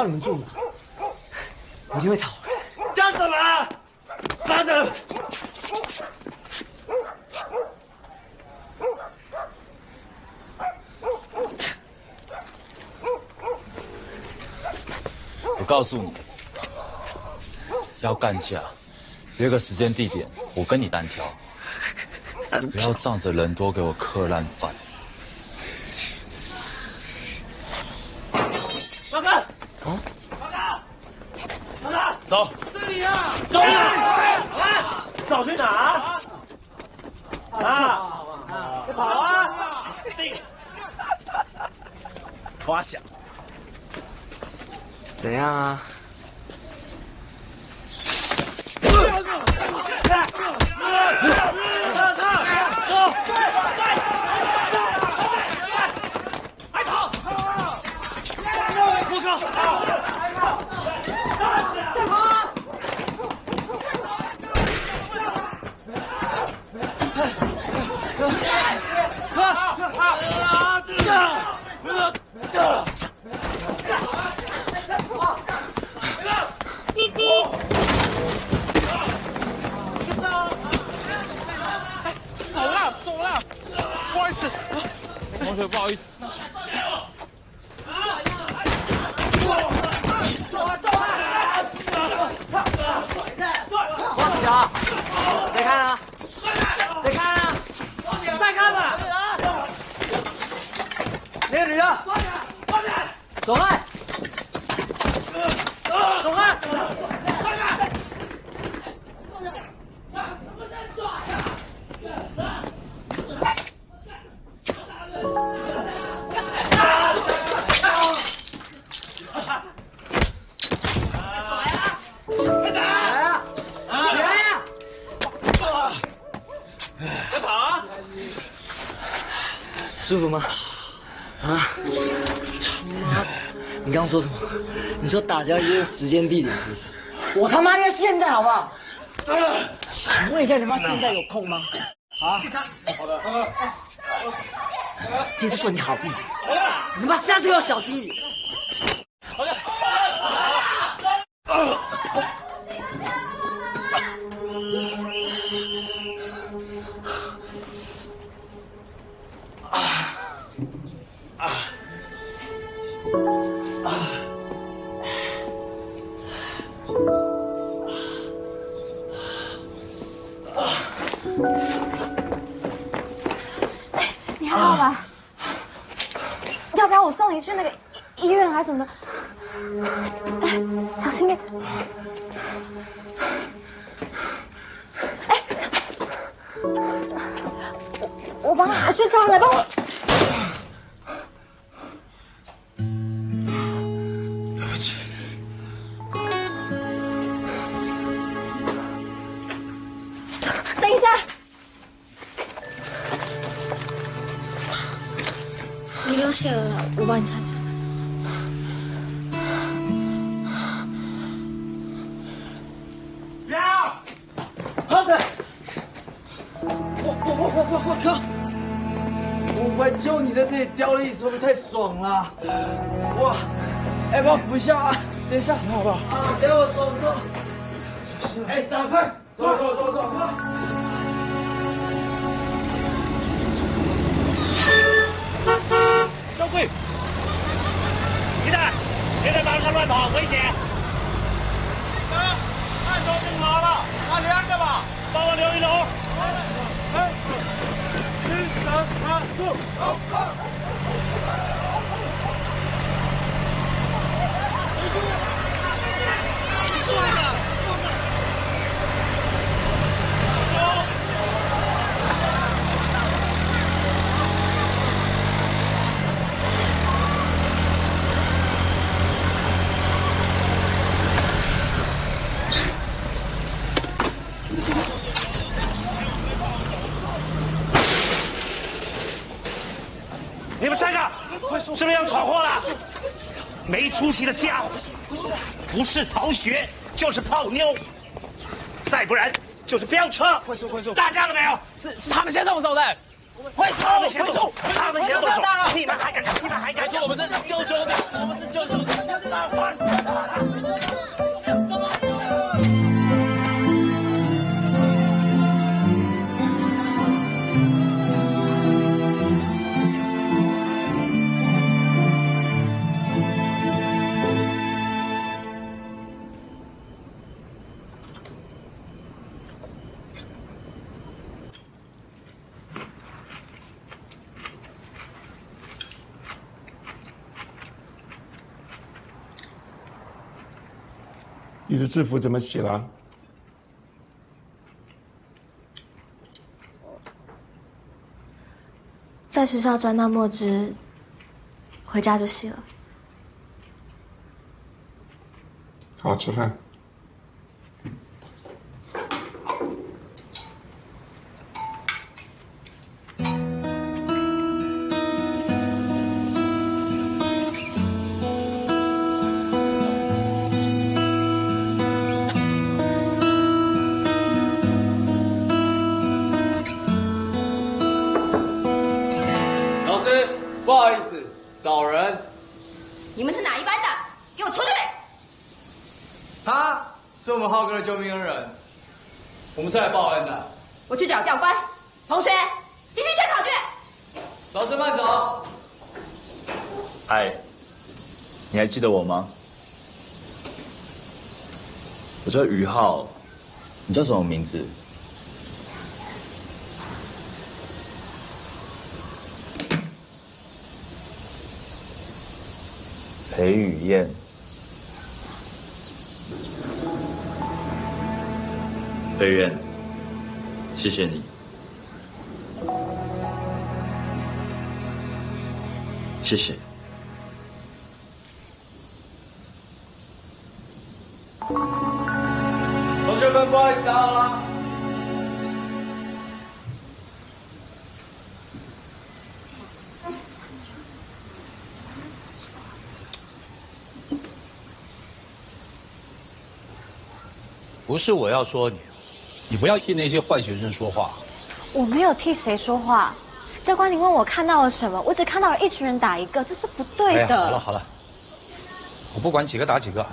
我知道你们住哪，我一定会讨回来。干什么？杀人！我告诉你，要干架，约个时间地点，我跟你单挑，不要仗着人多给我磕烂饭。服吗？啊？你刚刚说什么？你说打架约时间地点是不是？我他妈要现在好不好？请问一下，你妈现在有空吗？啊？好的。这次算你好不好，你妈下次要小心一点。逃学就是泡妞，再不然就是飙车。快速快速！打架了没有？是是他们先动手的，快先动手，快速他们先动手你们还敢？你们还敢？我们是救兄弟，我们是救兄弟。你的制服怎么洗了？在学校沾到墨汁，回家就洗了。好，吃饭。我是来报恩的。我去找教官。同学，继续写考卷。老师慢走。嗨，你还记得我吗？我叫于浩，你叫什么名字？裴雨燕。裴雨燕，谢谢你。谢谢。同学们，不好意思打扰了。不是我要说，你不要替那些坏学生说话。我没有替谁说话，教官，你问我看到了什么？我只看到了一群人打一个，这是不对的。好了好了，我不管几个打几个，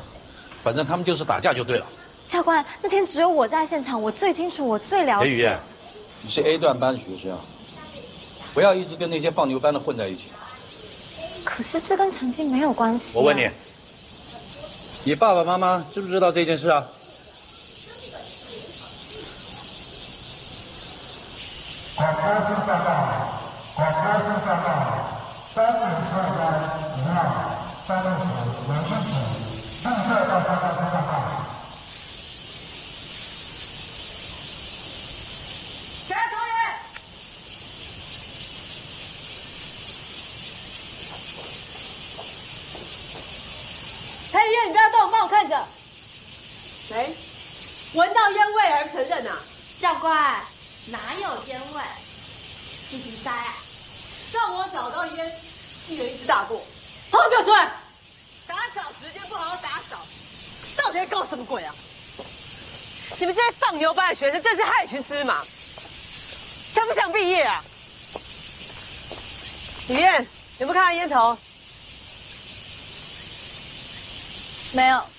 反正他们就是打架就对了。教官，那天只有我在现场，我最清楚，我最了解裴雨燕。，你是 A 段班学生，不要一直跟那些放牛班的混在一起。可是这跟成绩没有关系、啊我问你，，你爸爸妈妈知不知道这件事啊？Obrigado. 头？没有。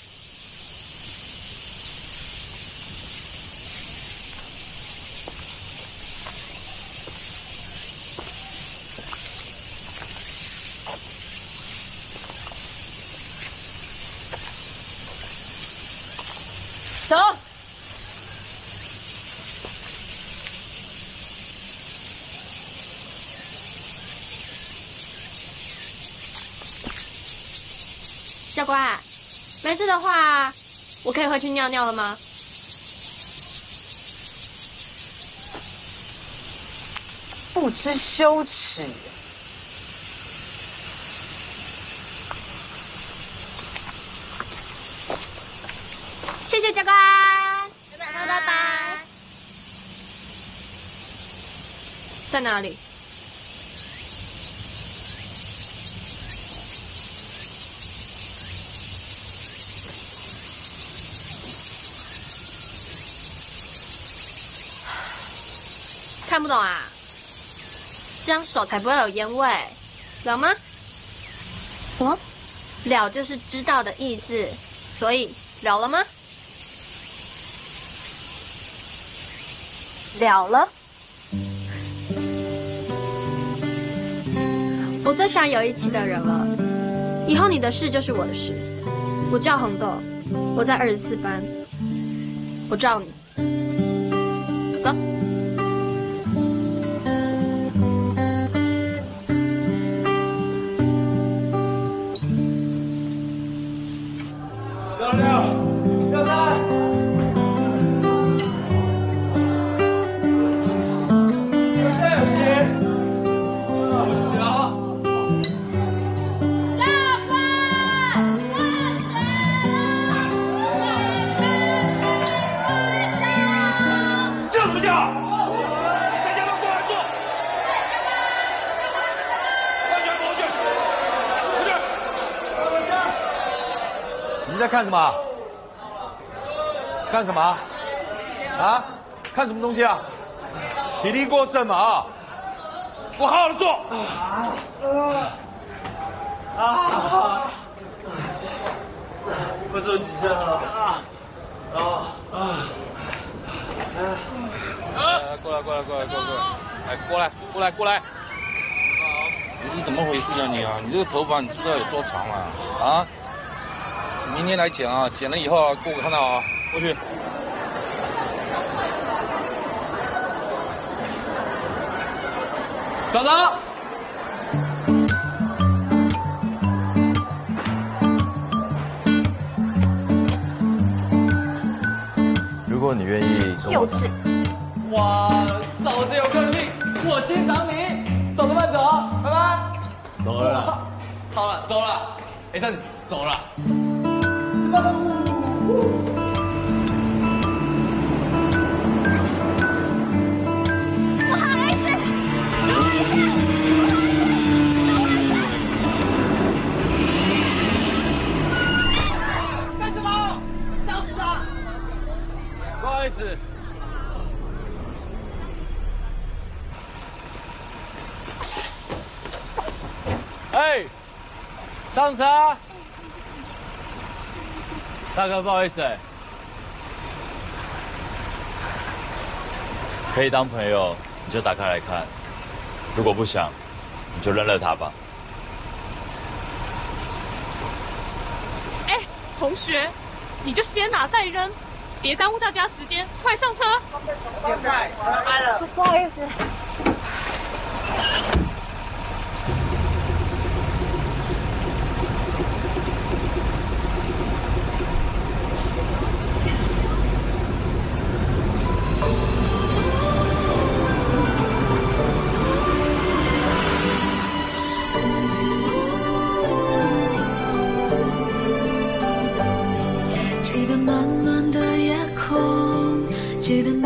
可以回去尿尿了吗？不知羞耻。谢谢教官，拜拜拜拜。在哪里？看不懂啊？这样手才不会有烟味，了吗？什么？了就是知道的意思，所以了了吗？了了。我最喜欢有义气的人了。以后你的事就是我的事。我叫红豆，我在二十四班。我罩你。走。你们在看什么？干什么？啊？看什么东西啊？体力过剩嘛啊！我好好的做。啊！啊！快做几下了啊啊啊！来，过来，过来，过来，过来，过来，哎，过来，过来，过来。你是怎么回事啊你啊？你这个头发你知不知道有多长啊啊？明天来剪啊，剪了以后啊，给我看到啊，过去。早早。如果你愿意，幼稚。哇，嫂子有个性，我欣赏你。嫂子慢走，拜拜。走了。好了，走了。哎，三，走了。我不好意思，哎上车。大哥，不好意思哎。可以当朋友，你就打开来看；如果不想，你就扔了它吧。哎，同学，你就先拿再扔，别耽误大家时间，快上车！现在开了。不好意思。空，记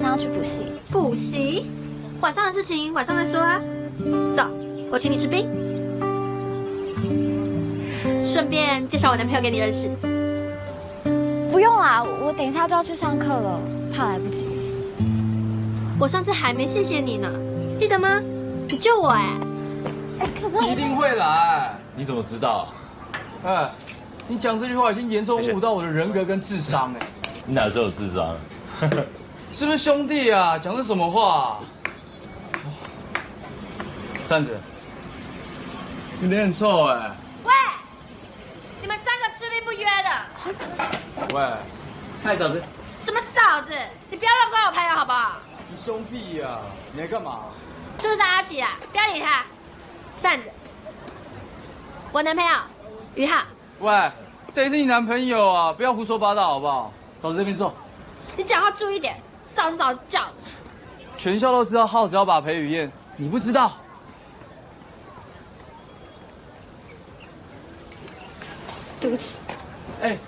上要去补习。补习？晚上的事情晚上再说啊。走，我请你吃冰，顺便介绍我男朋友给你认识。不用啦，我等一下就要去上课了，怕来不及。我上次还没谢谢你呢，记得吗？你救我哎、哎，可是我一定会来。你怎么知道？哎，你讲这句话已经严重侮辱到我的人格跟智商哎，你哪时候有智商？是不是兄弟啊？讲的什么话？扇子，你脸很臭哎。喂，你们三个吃冰不约的，喂，太嫂子，什么嫂子？你不要乱怪我朋友好不好？你兄弟呀、你来干嘛？这是阿奇啊，不要理他。扇子，我男朋友于浩，喂，谁是你男朋友啊？不要胡说八道好不好？嫂子这边坐。你讲话注意点，嫂子嫂子叫。全校都知道耗子要把裴雨燕，你不知道？对不起，哎，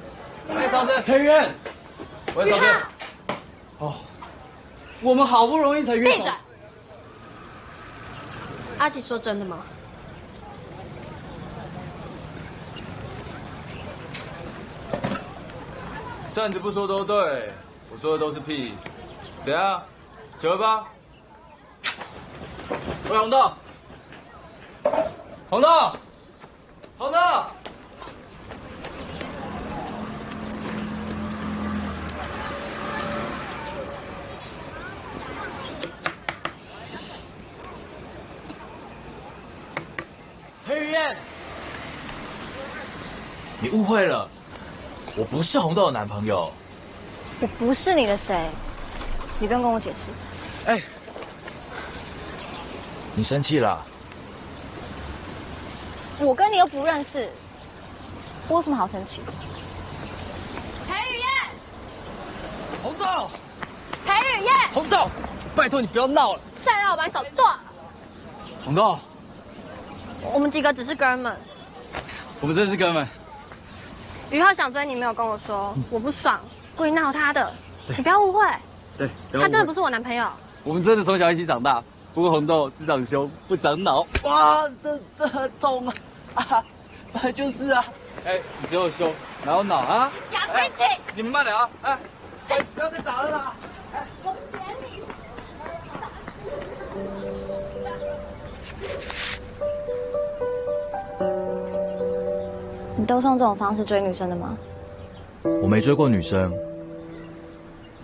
哎，嫂子，裴雨燕，喂，嫂子。哦，我们好不容易才约好闭嘴。阿奇说真的吗？站着不说都对，我说的都是屁。怎样？九了吧？喂，红豆，红豆，红豆。裴雨燕，你误会了，我不是红豆的男朋友。我不是你的谁，你不用跟我解释。哎，你生气了？我跟你又不认识，我有什么好生气的？裴雨燕，红豆，裴雨燕，红豆，拜托你不要闹了。再让我把手剁了。红豆，我们几个只是哥们。我们真是哥们。于浩想追你，没有跟我说，我不爽，故意闹他的。你不要误会，对，他真的不是我男朋友。我们真的从小一起长大。不过红豆只长胸不长脑。哇，这这很痛啊！啊，就是啊。哎，你只有胸，哪有脑啊？杨春晴，你们慢点啊！哎，哎，不要再打了啦！我扁你！你都是用这种方式追女生的吗？我没追过女生，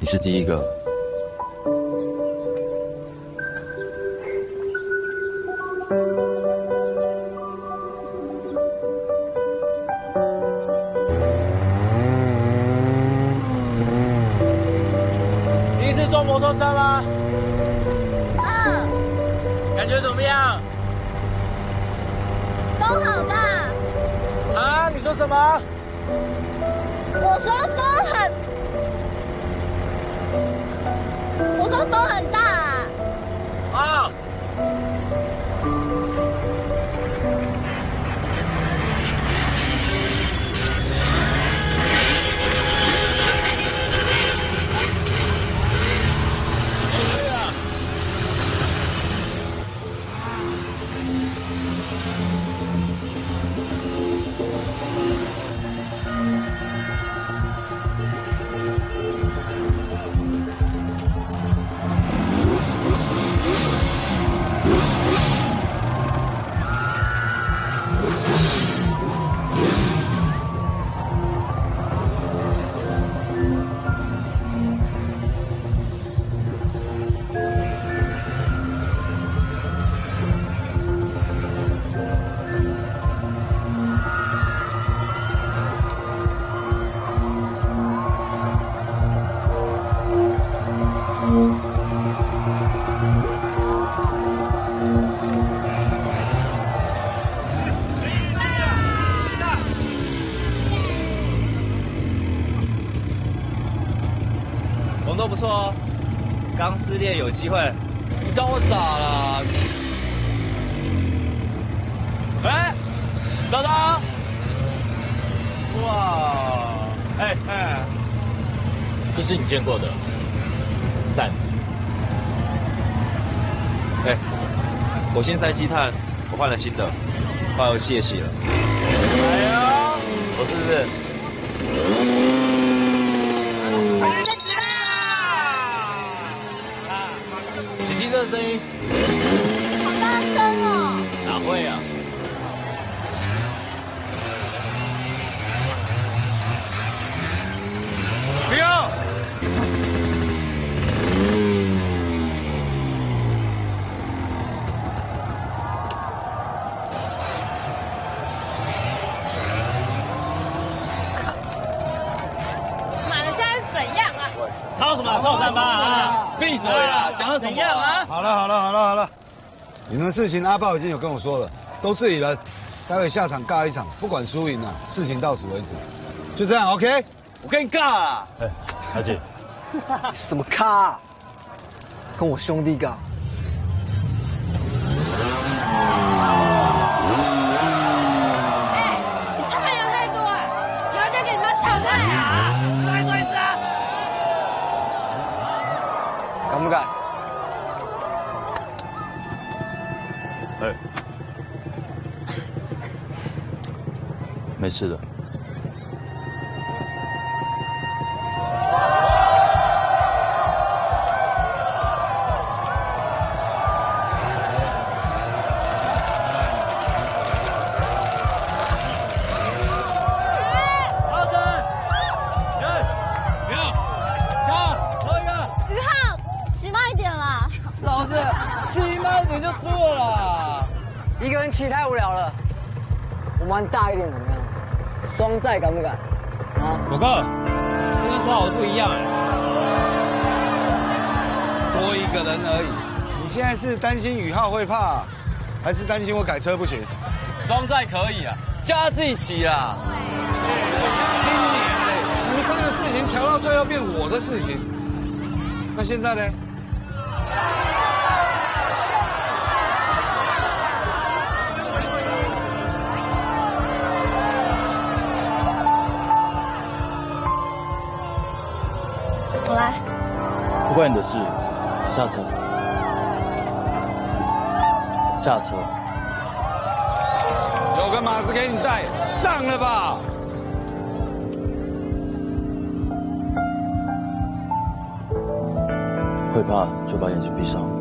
你是第一个。刚失恋有机会。你当我傻了？哎，找到！哇，哎哎，这是你见过的扇子。哎，我先塞积碳，我换了新的，化油器也洗了。哎呀，我是不是？吵什么？臭三八啊！闭嘴啦！讲的怎样啊？好了好了好了好了，你们的事情阿豹已经有跟我说了，都自己人，待会下场尬一场，不管输赢啊，事情到此为止，就这样 OK。我跟你尬啊！哎，小姐，什么咖、啊？跟我兄弟尬？没事的。哥，今天说好的不一样哎。多一个人而已，你现在是担心宇浩会怕，还是担心我改车不行？装载可以啊，叫他自己骑啊。你们这个事情调到最后变我的事情，那现在呢？的是，下车。下车。有个马子给你载，上了吧。会怕就把眼睛闭上。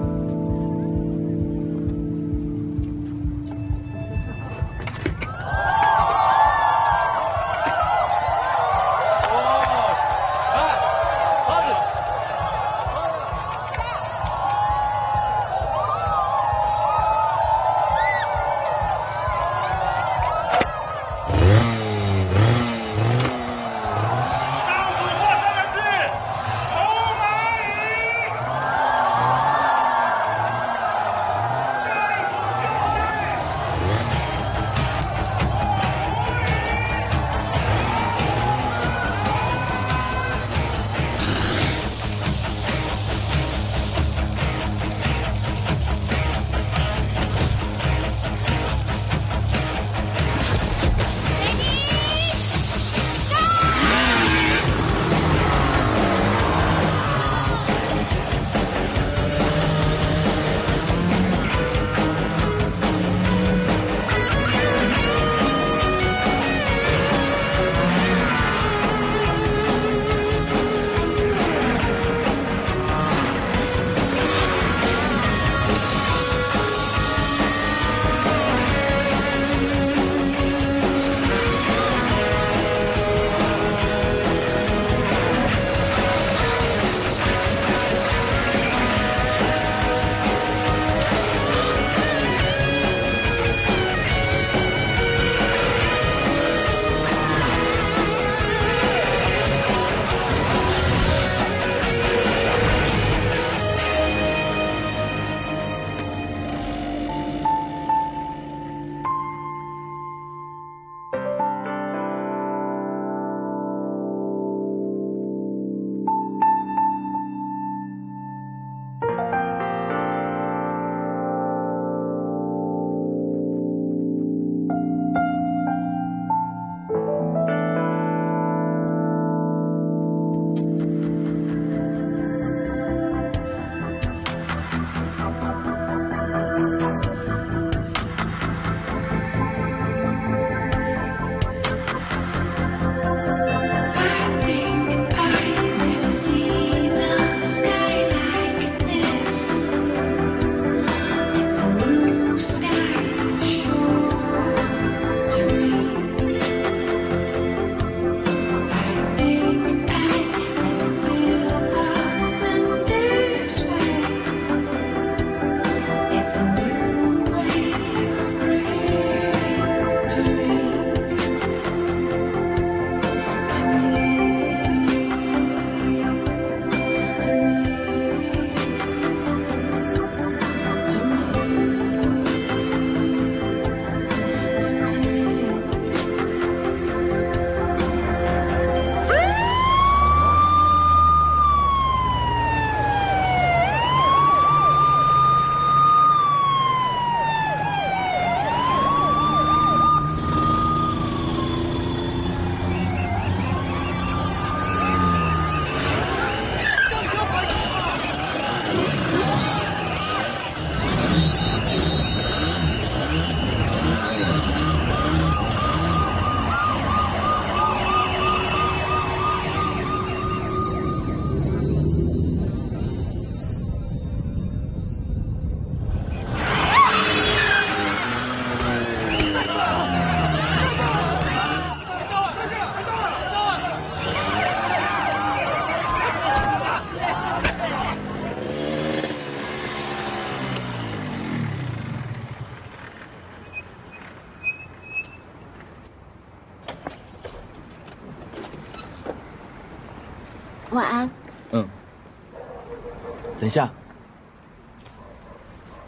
等一下，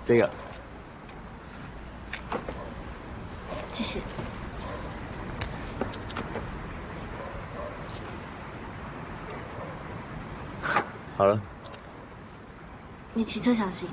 这个谢谢。好了。你骑车小心。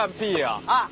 看屁！啊，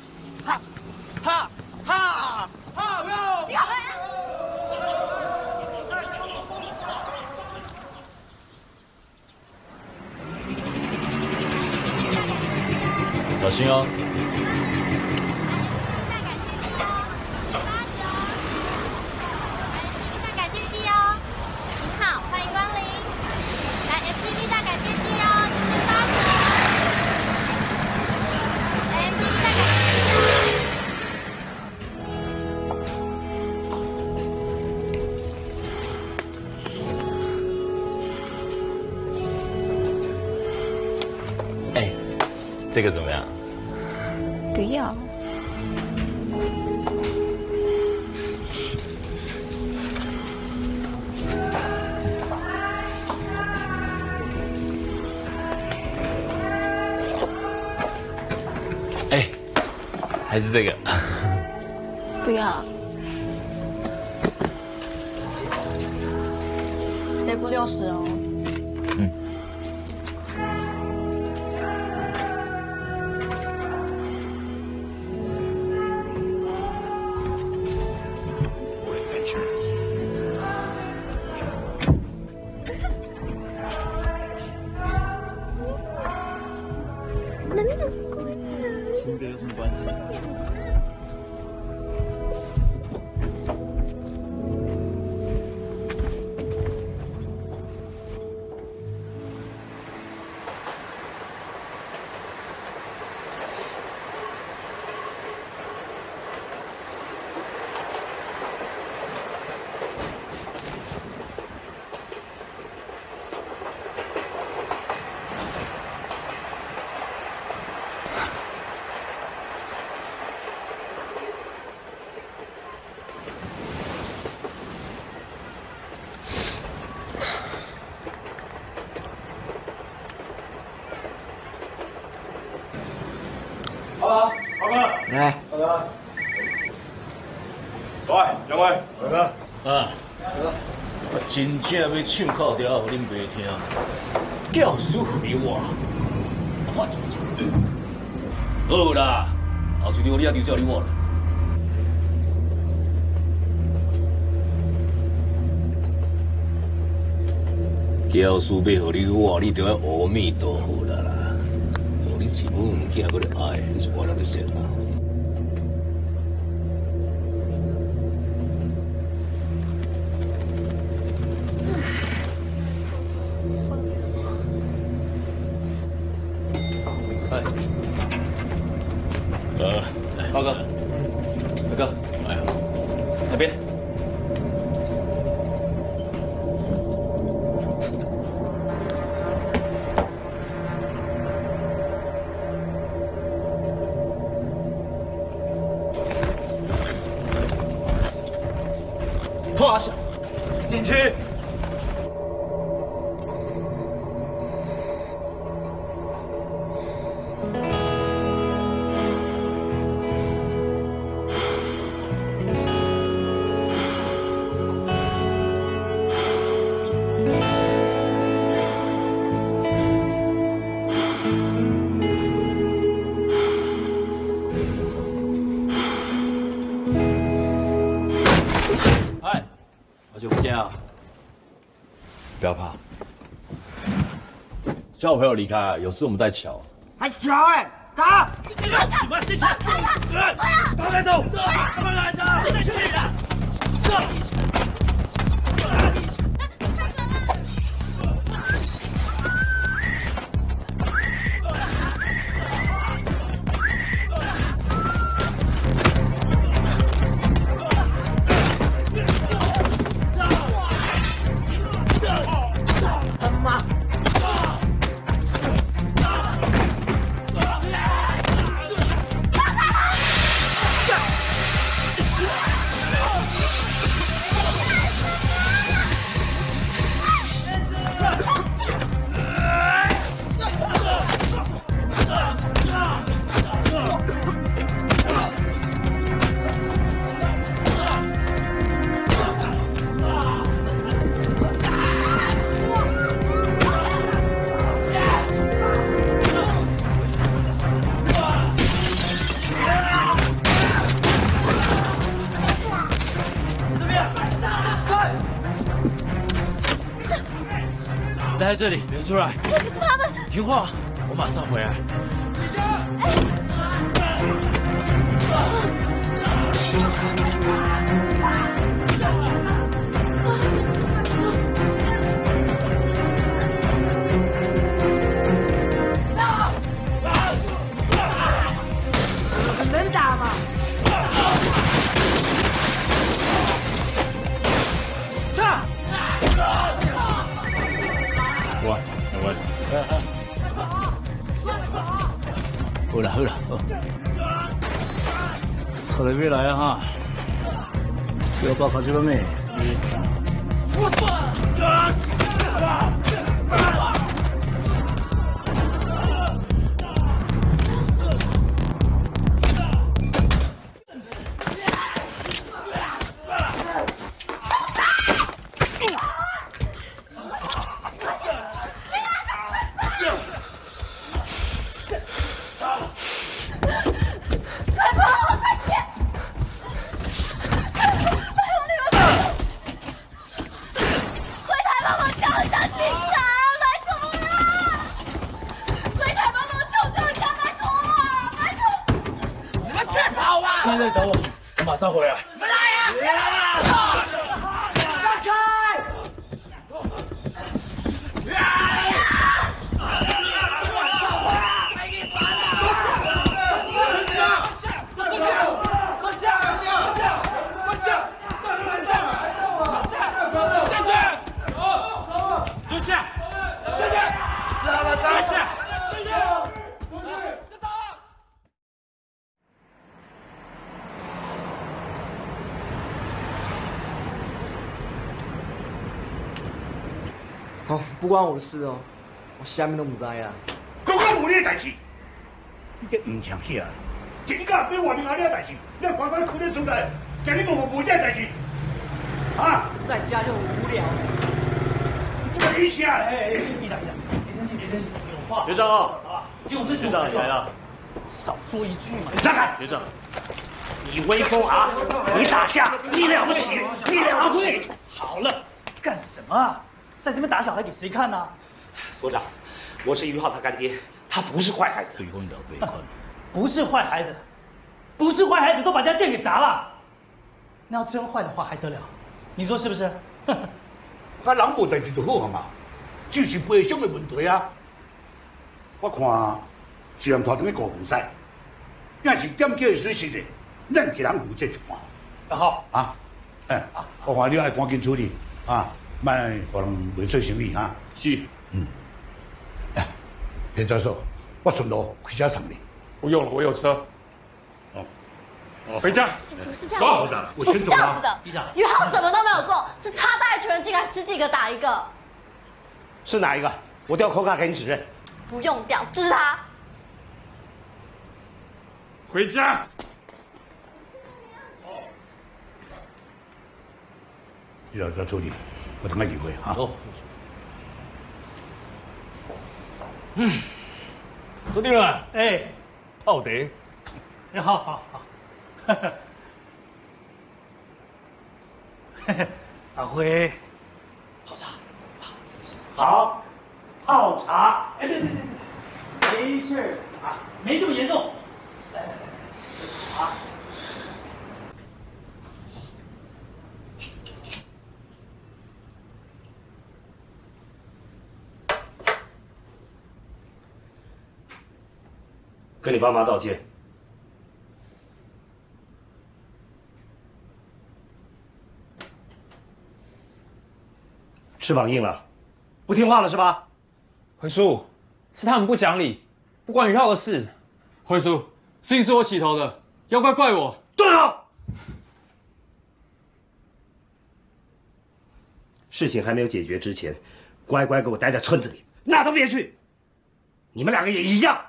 好啦，哥，喂，杨伟，伟哥，啊，我真正要唱口调，恁袂听，叫舒服比我，好啦，后厨我你就叫你我了。教书要互你我，你就要阿弥陀佛啦。哦，你自母唔惊嗰个朋友离开，有事我们再瞧。还瞧哎，打！你们进去！打开走！他们在这里，别出来。可是他们，听话，我马上回来。车那边来了哈，要报考这个没？关我的事哦，我下面都唔知啊。讲到有你的代志，你这唔抢起来，警告对外面阿你的代志，你要乖乖哭得出来，叫你无无无这代志，啊！在家就无聊。不可以想。哎哎，医长医长，别生气别生气，有话。学长啊，就是学长你来了，少说一句嘛。让开！学长，你威风啊！你打架，你了不起，你了不起！好了，干什么啊？在这边打小孩给谁看呢？所长，我是于浩他干爹，他不是坏孩子。不是坏孩子，不是坏孩子都把这家店给砸了。那要真坏的话还得了？你说是不是？啊，人无代志就好嘛，就是赔偿的问题啊。我看是人拖长去高富赛，要是点叫的水实的，咱一人负责一半。好啊，哎，我看你爱赶紧处理啊，卖可能袂做生意啊。是，嗯。哎，田教授，我顺路回家送你。不用了，我有车。哦，回家。不是这样子的，不是这样子的。于浩什么都没有做，是他带一群人进来，十几个打一个。是哪一个？我调口卡给你指认。不用调，就是他。回家。你要要处理，我等下议会啊。走。嗯，朱定伦，哎，奥德，你，好好好。阿辉，泡茶，好，泡茶。哎，对对对对，没事啊，没这么严重。来来来啊。跟你爸妈道歉。翅膀硬了，不听话了是吧？辉叔，是他们不讲理，不关于浩的事。辉叔，事情是我起头的，要怪怪我。对了，事情还没有解决之前，乖乖给我待在村子里，哪都别去。你们两个也一样。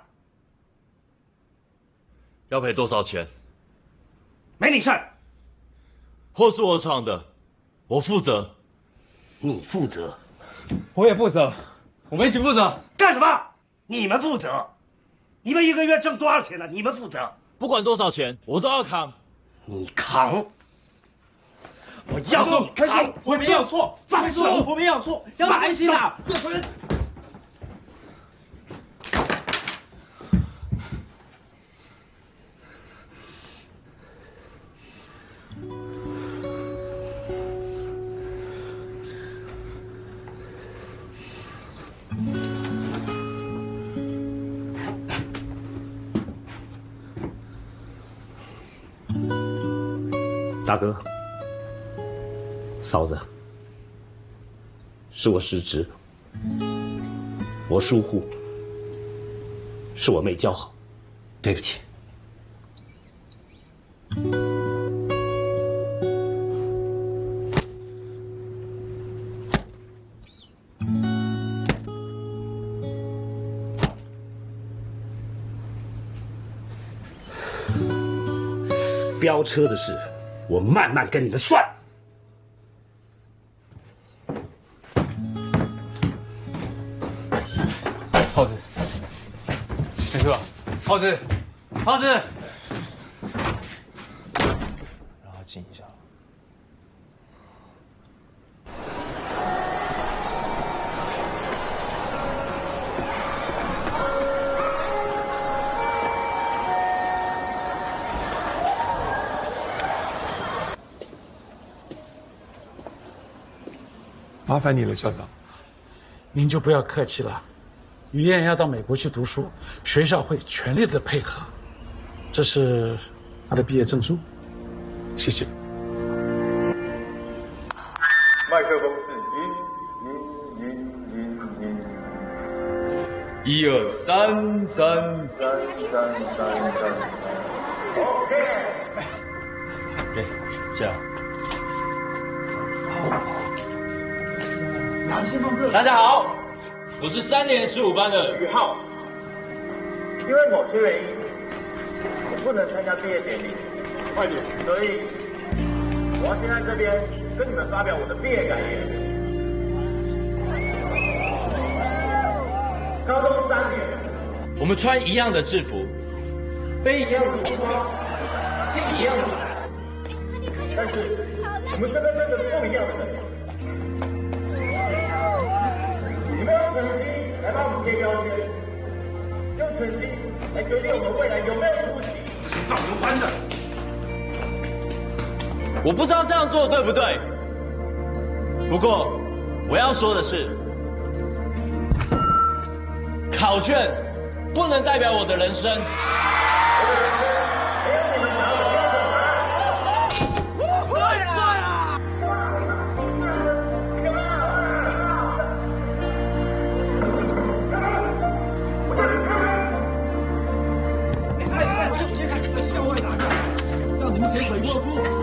要赔多少钱？没你事儿。货是我闯的，我负责。你负责，我也负责，我们一起负责。干什么？你们负责。你们一个月挣多少钱呢？你们负责。不管多少钱，我都要扛。你扛。我要你扛。我没有错，放手。我没有错，要打起来。大哥，嫂子，是我失职，我疏忽，是我没教好，对不起。飙车的事。我慢慢跟你们算。浩子，没事吧？耗子，浩子，让他静一下。麻烦你了，校长。您就不要客气了。于燕要到美国去读书，学校会全力的配合。这是她的毕业证书，谢谢。麦克风是音音音音音。一二三三三三三三。OK。对，这样。大家好，我是三年十五班的于浩。因为某些原因，我不能参加毕业典礼，快点！所以我要先在这边跟你们发表我的毕业感言。高中三年，我们穿一样的制服，背一样的书包，听一样的，但是我们身份证是不一样的。我们贴标签，用成绩来决定我们未来有没有出息。这是放牛班的。我不知道这样做对不对，不过我要说的是，考卷不能代表我的人生。让你们写悔过书。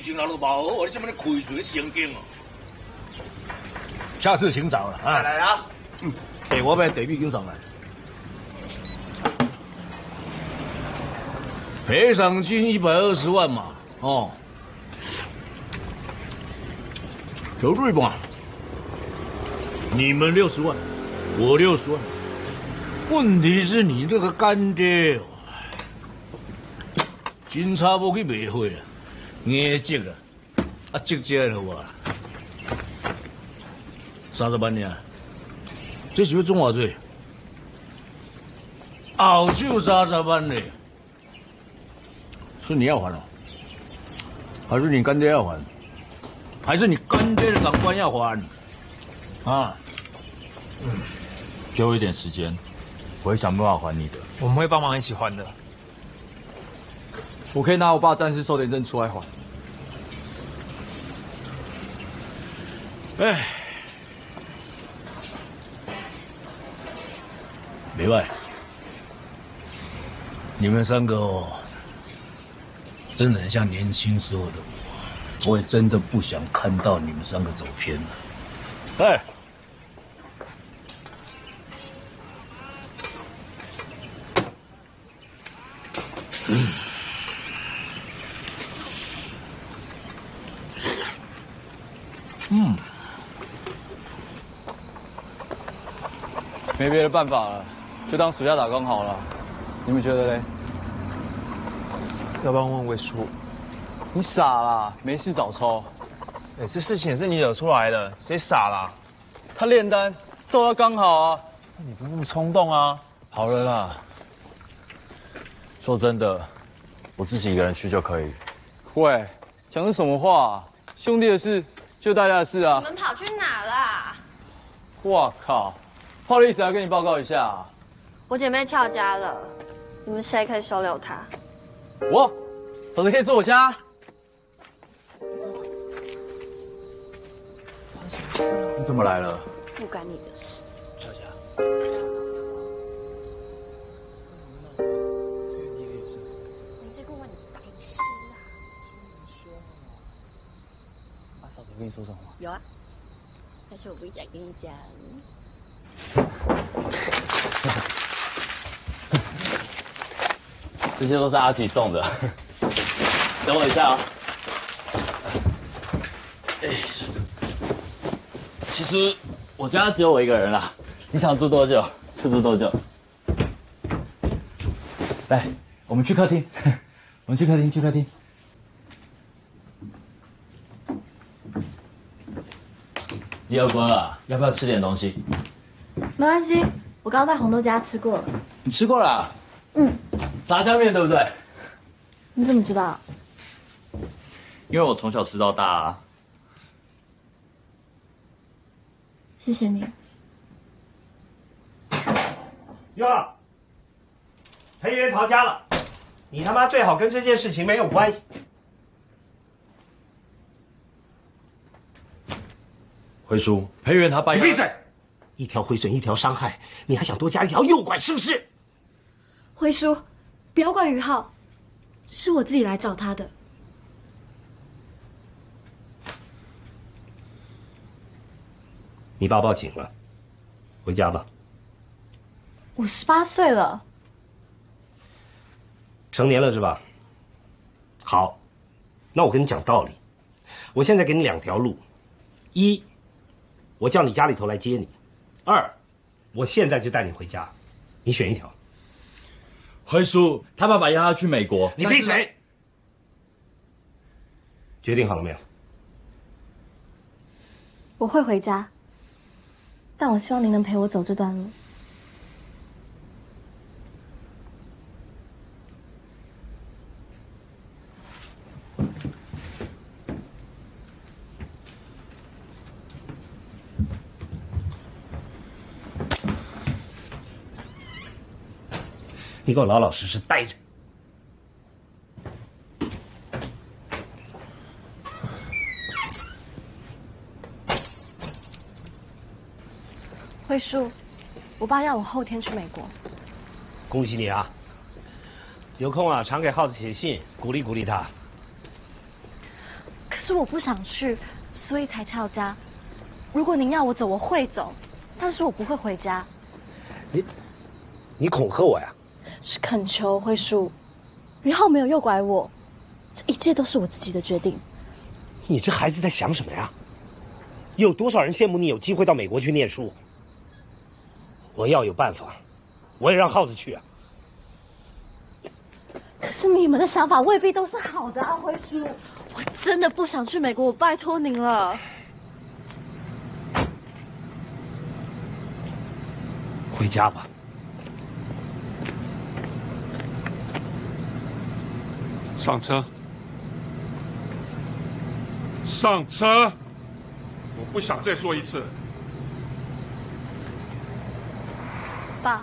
八百年前老都冇好，你这么的亏损神经哦。下次请早了啊！来啊！嗯，哎，我把地皮给上来。赔偿金一百二十万嘛，哦，就对吧？你们六十万，我六十万。问题是你这个干爹哦，警察不去卖货啊，硬积啊，啊积积了我。三十万呢？这是要中偌济？后手三十万呢？是你要还哦？还是你干爹要还？还是你干爹的长官要还？啊？给我一点时间，我会想办法还你的。我们会帮忙一起还的。我可以拿我爸暂时收点证出来还。哎，没外，你们三个哦，真的很像年轻时候的我，我也真的不想看到你们三个走偏了。哎，嗯，嗯，没别的办法了，就当暑假打工好了。你们觉得嘞？要不要问魏叔？你傻啦，没事找抽。哎，这事情也是你惹出来的，谁傻啦？他炼丹揍他刚好啊。你不那么冲动啊？好了啦，说真的，我自己一个人去就可以。喂，讲的什么话、兄弟的事就大家的事啊你。们跑去哪啦？哇靠，不好意思啊，跟你报告一下、啊，我姐妹翘家了，你们谁可以收留她？我，嫂子可以住我家。你怎么来了？不干你的事。跟你说什么吗？有啊，但是我不想跟你讲。这些都是阿奇送的，等我一下啊。哎，其实我家只有我一个人啦，你想住多久就住多久。来，我们去客厅，我们去客厅，去客厅。第二关了，要不要吃点东西？没关系，我刚刚在红豆家吃过了。你吃过了？嗯，炸酱面对不对？你怎么知道？因为我从小吃到大啊。谢谢你。哟，裴元逃家了，你他妈最好跟这件事情没有关系。辉叔，裴元他半夜你闭嘴！一条毁损，一条伤害，你还想多加一条诱拐，是不是？辉叔，不要怪于浩，是我自己来找他的。你爸报警了，回家吧。我十八岁了，成年了是吧？好，那我跟你讲道理。我现在给你两条路：一，我叫你家里头来接你；二，我现在就带你回家。你选一条。辉叔，他爸爸要他去美国。你闭嘴！决定好了没有？我会回家，但我希望您能陪我走这段路。你给我老老实实待着。辉叔，我爸要我后天去美国。恭喜你啊！有空啊，常给耗子写信，鼓励鼓励他。可是我不想去，所以才翘家。如果您要我走，我会走，但是我不会回家。你你恐吓我呀？是恳求辉叔，于浩没有诱拐我，这一切都是我自己的决定。你这孩子在想什么呀？有多少人羡慕你有机会到美国去念书？我要有办法，我也让耗子去啊。可是你们的想法未必都是好的啊，辉叔。我真的不想去美国，我拜托您了。回家吧。上车，上车！我不想再说一次。爸，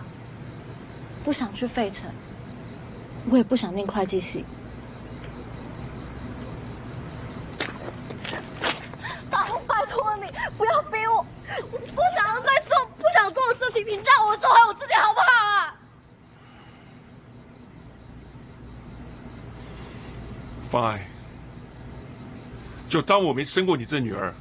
不想去费城，我也不想念会计系。爸，我拜托你不要逼我，我不想要再做不想做的事情，你让我做回我自己好不好啊？哎就当我没生过你这女儿。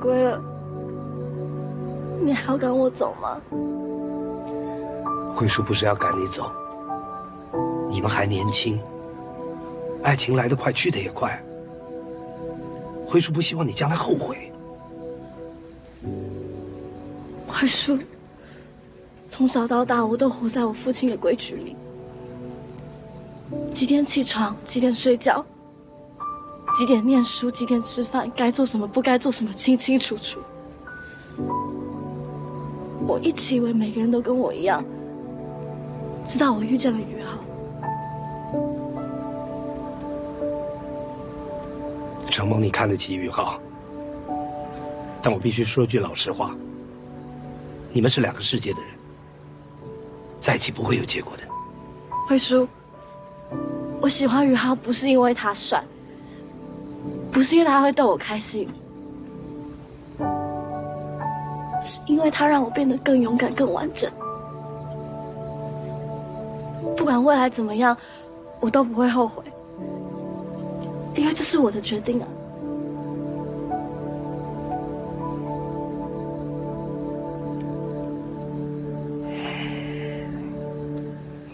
归了，你还要赶我走吗？慧叔不是要赶你走，你们还年轻，爱情来得快，去得也快。慧叔不希望你将来后悔。辉叔，从小到大我都活在我父亲的规矩里，几点起床，几点睡觉，几点念书，几点吃饭，该做什么，不该做什么，清清楚楚。我一直以为每个人都跟我一样，直到我遇见了于浩。承蒙你看得起于浩，但我必须说句老实话，你们是两个世界的人，在一起不会有结果的。慧叔，我喜欢宇浩不是因为他帅，不是因为他会逗我开心，是因为他让我变得更勇敢、更完整。不管未来怎么样，我都不会后悔，因为这是我的决定啊。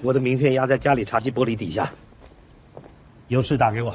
我的名片压在家里茶几玻璃底下，有事打给我。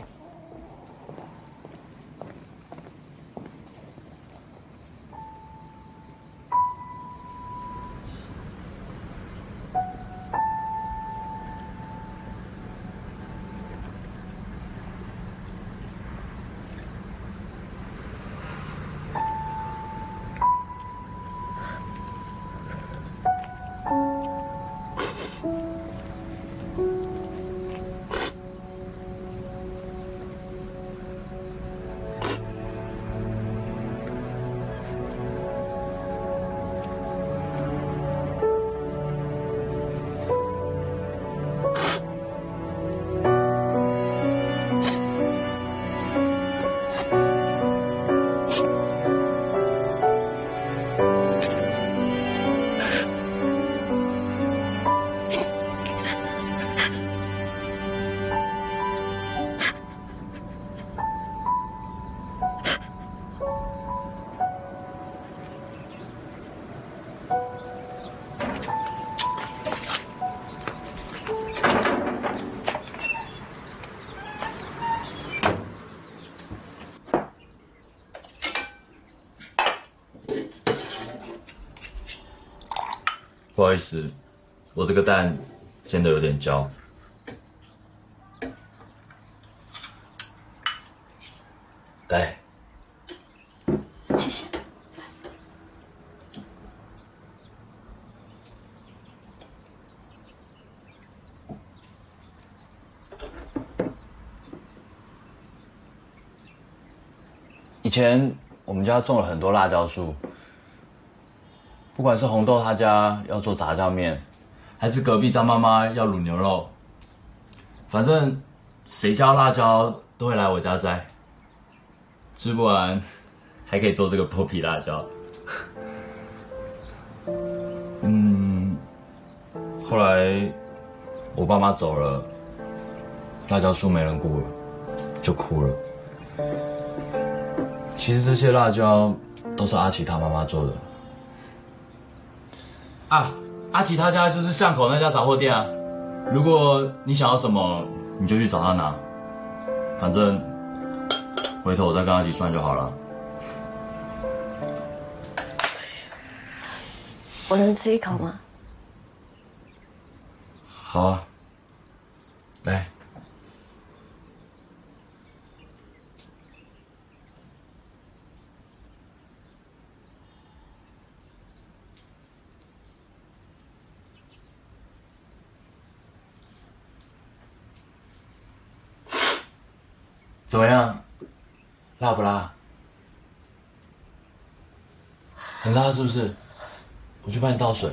不好意思，我这个蛋煎的有点焦。来，谢谢。以前我们家种了很多辣椒树，不管是红豆他家要做炸酱面，还是隔壁张妈妈要卤牛肉，反正谁家辣椒都会来我家摘，吃不完还可以做这个剥皮辣椒。嗯，后来我爸妈走了，辣椒树没人顾了，就哭了。其实这些辣椒都是阿奇他妈妈做的。啊，阿奇他家就是巷口那家杂货店啊。如果你想要什么，你就去找他拿。反正回头我再跟阿奇算就好了。我能吃一口吗？好啊，来。怎么样？辣不辣？很辣是不是？我去帮你倒水。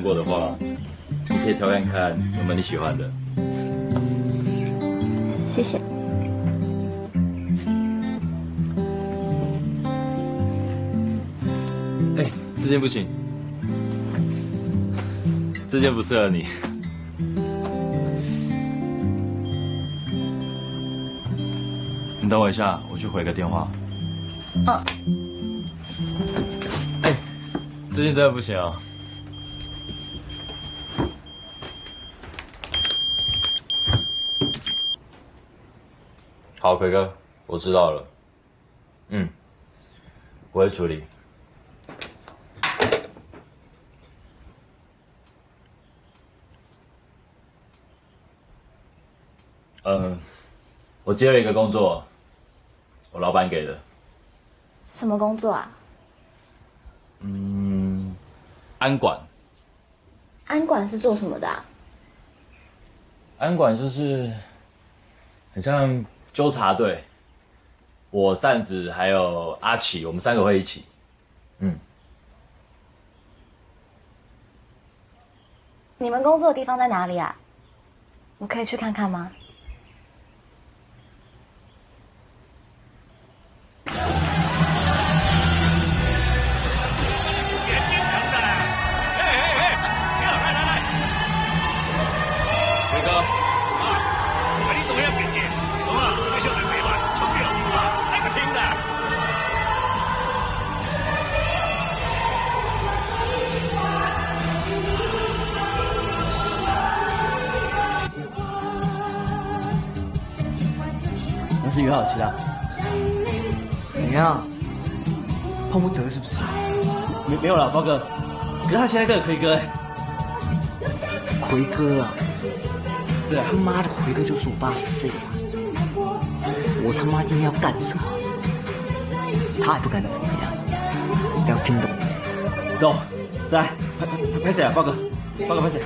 过的话，你可以挑看看有没有你喜欢的。谢谢。哎，这件不行，这件不适合你。你等我一下，我去回个电话。啊。哎，这件真的不行啊。好，奎哥，我知道了。嗯，我会处理。嗯，我接了一个工作，我老板给的。什么工作啊？嗯，安管。安管是做什么的、啊？安管就是很像纠察队，我扇子还有阿奇，我们三个会一起。嗯，你们工作的地方在哪里啊？我可以去看看吗？包哥。可是他现在跟奎哥哎。奎哥啊？对啊。他妈的，奎哥就是我爸谁啊？我他妈今天要干什么？他还不敢怎么样？只要听懂没？懂。在，拍拍拍谁啊？包哥，包哥拍谁？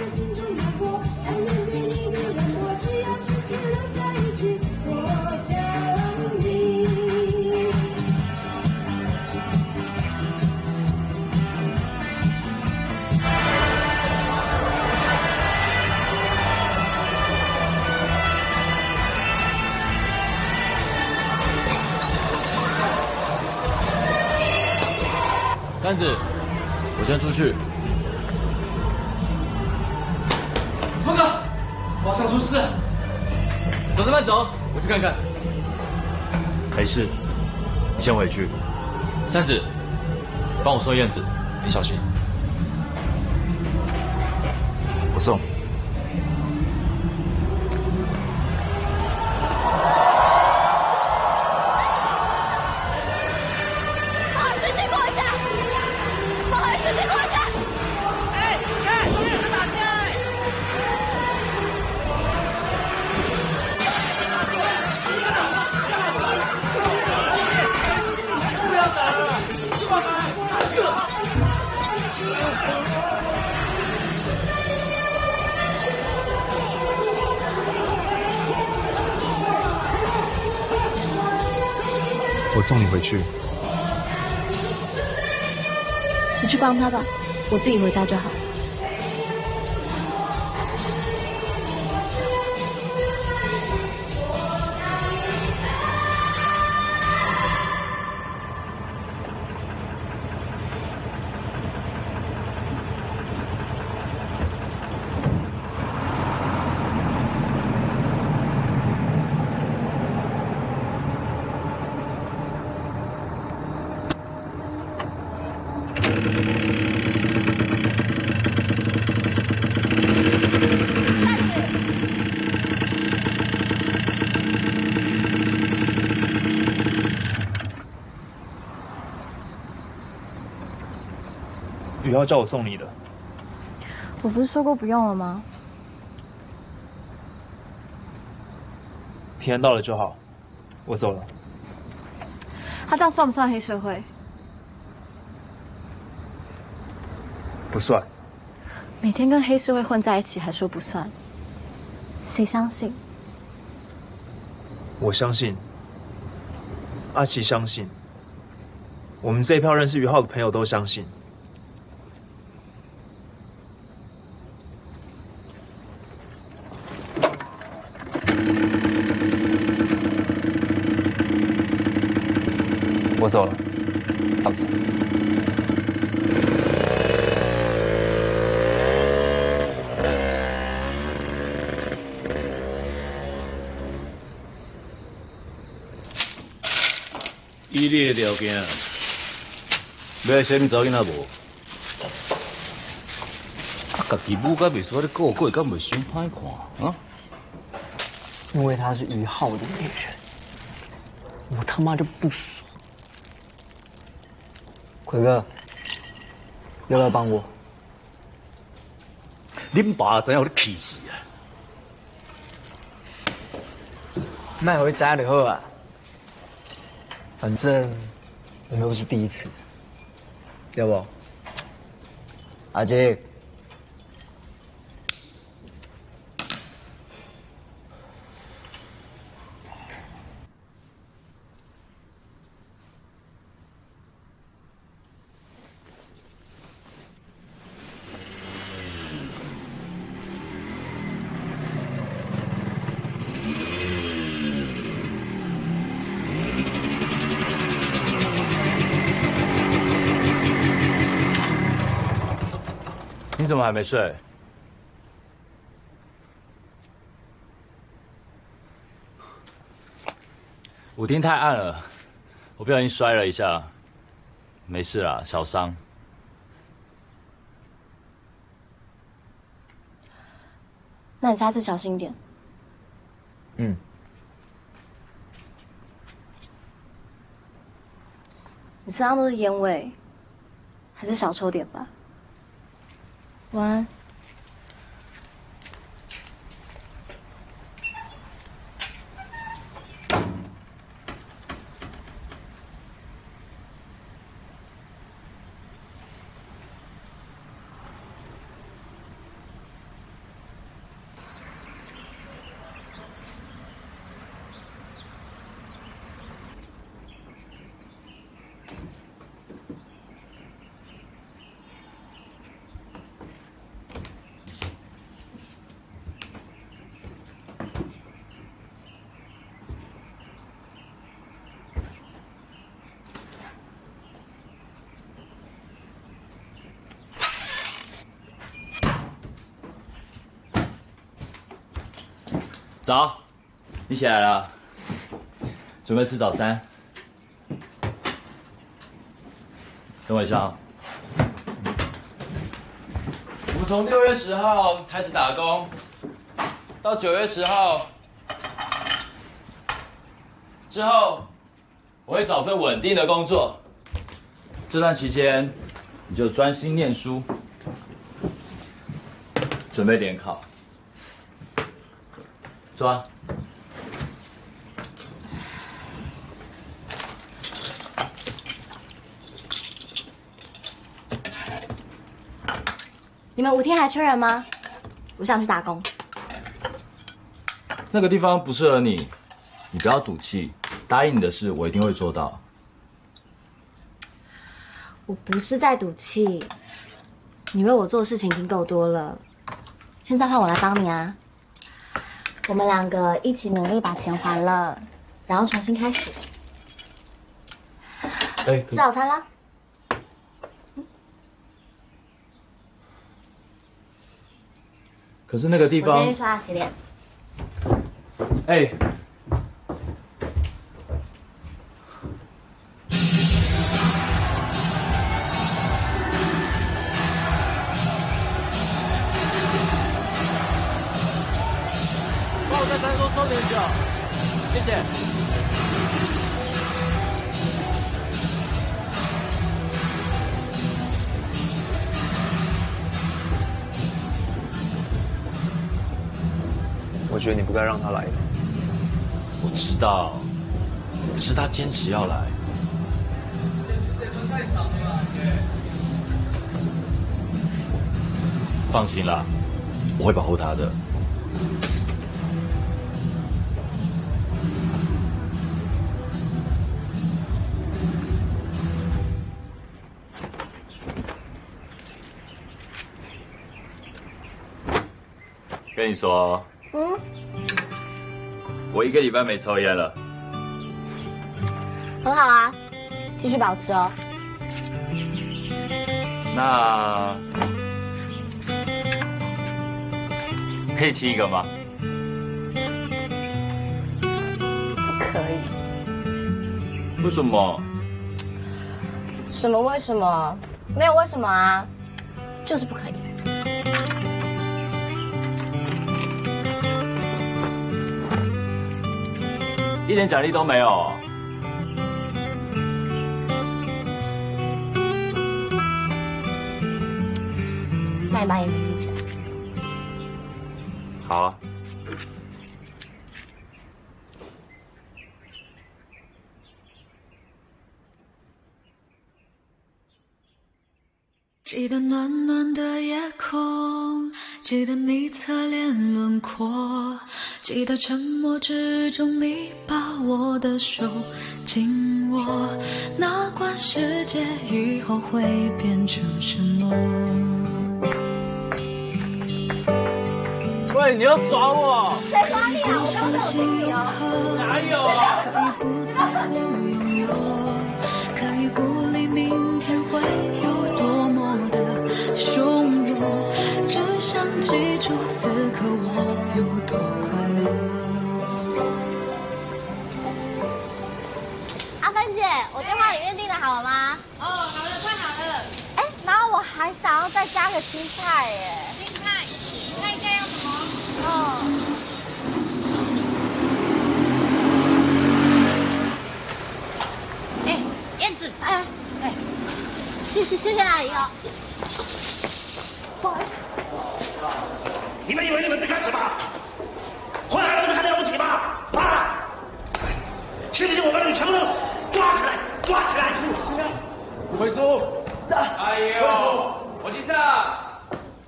杆子，我先出去。胖哥，好像出事了。走着慢走，我去看看。没事，你先回去。扇子，帮我送燕子，你小心。我送。去。你去帮他吧，我自己回家就好。雨浩叫我送你的，我不是说过不用了吗？平安到了就好，我走了。他这样算不算黑社会？不算。每天跟黑社会混在一起还说不算，谁相信？我相信，阿奇相信，我们这一票认识于浩的朋友都相信。我走了，上次。以你的条件，要先找囡仔无？啊，家己母甲袂说你顾过，敢袂想歹看啊？因为他是于浩的女人，我他妈就不爽。奎哥，要不要帮我？恁爸真有你气势啊？卖回家就好啊。反正我们又不是第一次，要不？阿杰，还没睡？舞厅太暗了，我不小心摔了一下，没事啦，小伤。那你下次小心点。嗯。你身上都是烟味，还是少抽点吧。晚安。早，你起来了，准备吃早餐。等我一下啊。我们从六月十号开始打工，到九月十号之后，我会找份稳定的工作。这段期间，你就专心念书，准备联考。走啊！你们五天还缺人吗？我想去打工。那个地方不适合你，你不要赌气。答应你的事，我一定会做到。我不是在赌气，你为我做的事情已经够多了，现在换我来帮你啊！我们两个一起努力把钱还了，然后重新开始。哎，吃早餐了！可是那个地方，我先去刷牙洗脸。哎，该让他来。我知道，是他坚持要来。放心啦，我会保护他的。跟你说，我一个礼拜没抽烟了。很好啊，继续保持哦。那可以亲一个吗？不可以。为什么？什么为什么？没有为什么啊，就是不可以。一点奖励都没有。那你把眼睛闭起来。好啊。记得暖暖的夜空，记得你侧脸轮廓，记得沉默之中你把我的手紧握，哪管世界以后会变成什么。喂，你要耍我？谁耍你啊？我刚刚有听你哦。哪有啊？可以不在乎拥有，可以不理明天会记住此刻我有多快乐。阿芬姐，我电话里面订的好了吗？哦，好了，快好了。哎，然后我还想要再加个青菜耶。青菜，你看一下要什么？哦。哎，燕子，哎哎，谢谢谢谢阿姨哦。不好意思。你们以为你们在干什么？换儿子还了不起吗？啊！信不信我把你们全部都抓起来，抓起来！回叔，哎呦，我记上，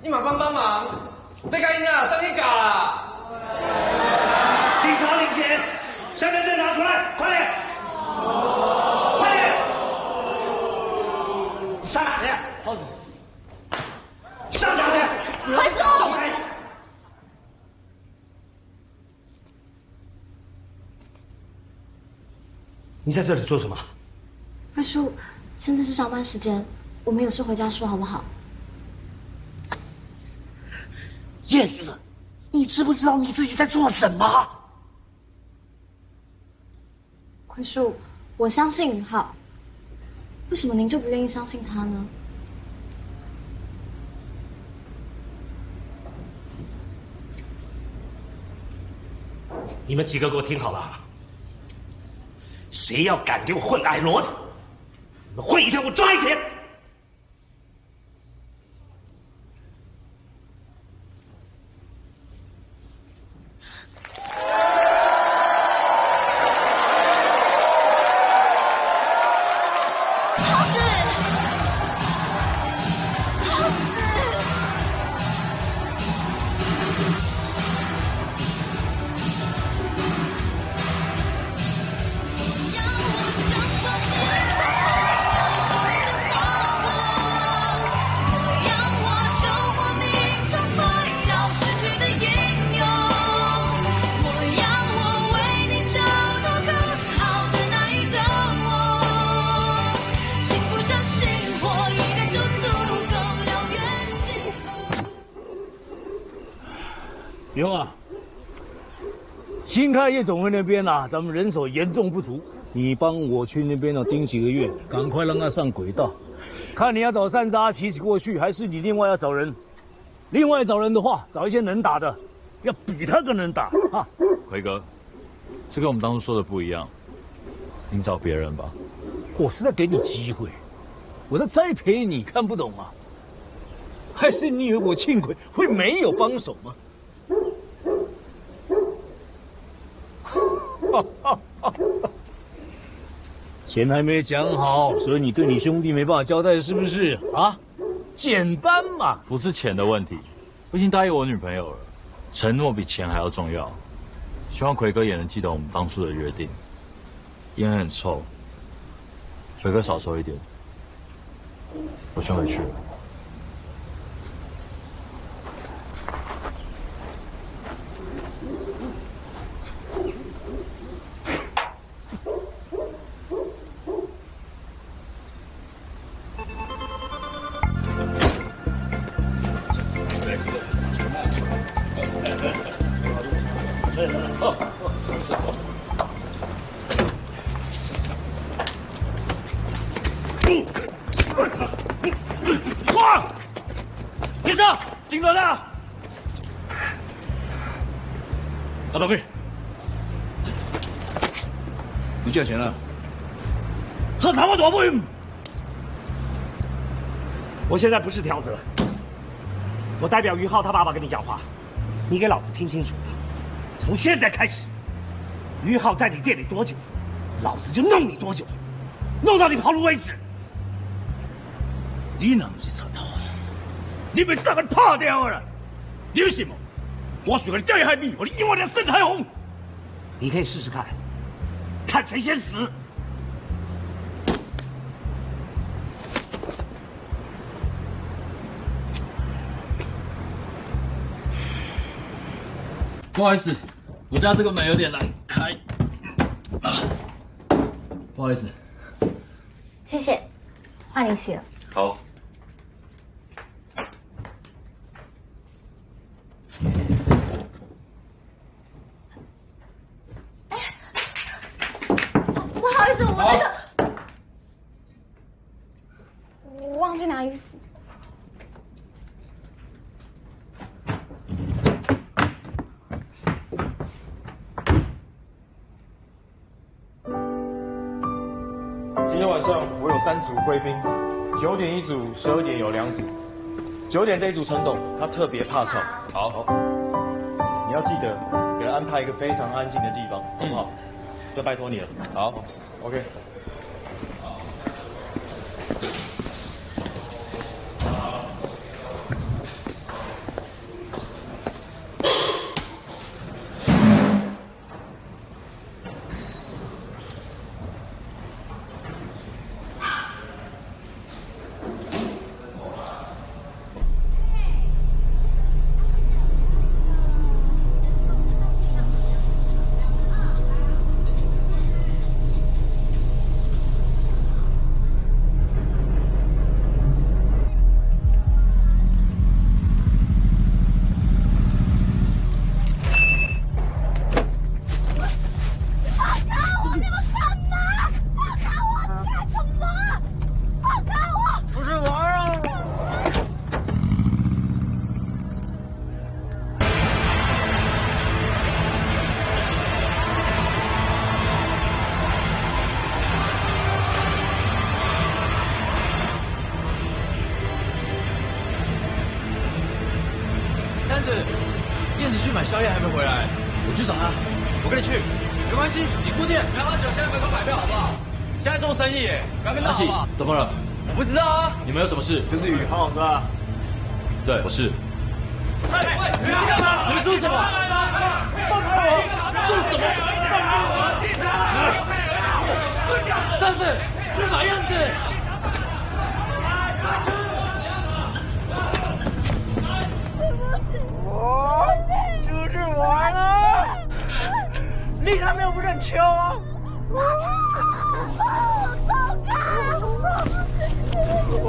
你马帮帮忙，别干音啊，当你搞啦。警察领钱，身份证拿出来，快点！快点！上去！耗子，上哪去！回叔走开！你在这里做什么？辉叔，现在是上班时间，我们有事回家说好不好？燕子，你知不知道你自己在做什么？辉叔，我相信宇浩，为什么您就不愿意相信他呢？你们几个给我听好了，谁要敢给我混矮骡子，你们混一天我抓一天。夜总会那边啊，咱们人手严重不足，你帮我去那边呢盯几个月，赶快让他上轨道。看你要找山楂骑过去，还是你另外要找人？另外找人的话，找一些能打的，要比他更能打啊！奎哥，这跟我们当初说的不一样，你找别人吧。我是在给你机会，我在栽培你，看不懂啊？还是你以为我庆奎会没有帮手吗？钱还没讲好，所以你对你兄弟没办法交代，是不是啊？简单嘛，不是钱的问题，我已经答应我女朋友了，承诺比钱还要重要。希望奎哥也能记得我们当初的约定。烟很臭，奎哥少抽一点。我先回去了。我现在不是条子了，我代表于浩他爸爸跟你讲话，你给老子听清楚了。从现在开始，于浩在你店里多久，老子就弄你多久，弄到你跑路为止。你那不是扯头啊？你被杀个怕掉了！你有信吗？我选个第海米，我的一万两生海红。你可以试试看，看谁先死。不好意思，我家这个门有点难开。不好意思。谢谢，换你洗了。好。组贵宾，九点一组，十二点有两组。九点这一组陈董，他特别怕吵。好，你要记得给他安排一个非常安静的地方，好不好？就拜托你了。好，OK。子，去买燕子。我出去玩了，你他们又不认秋啊？放开我！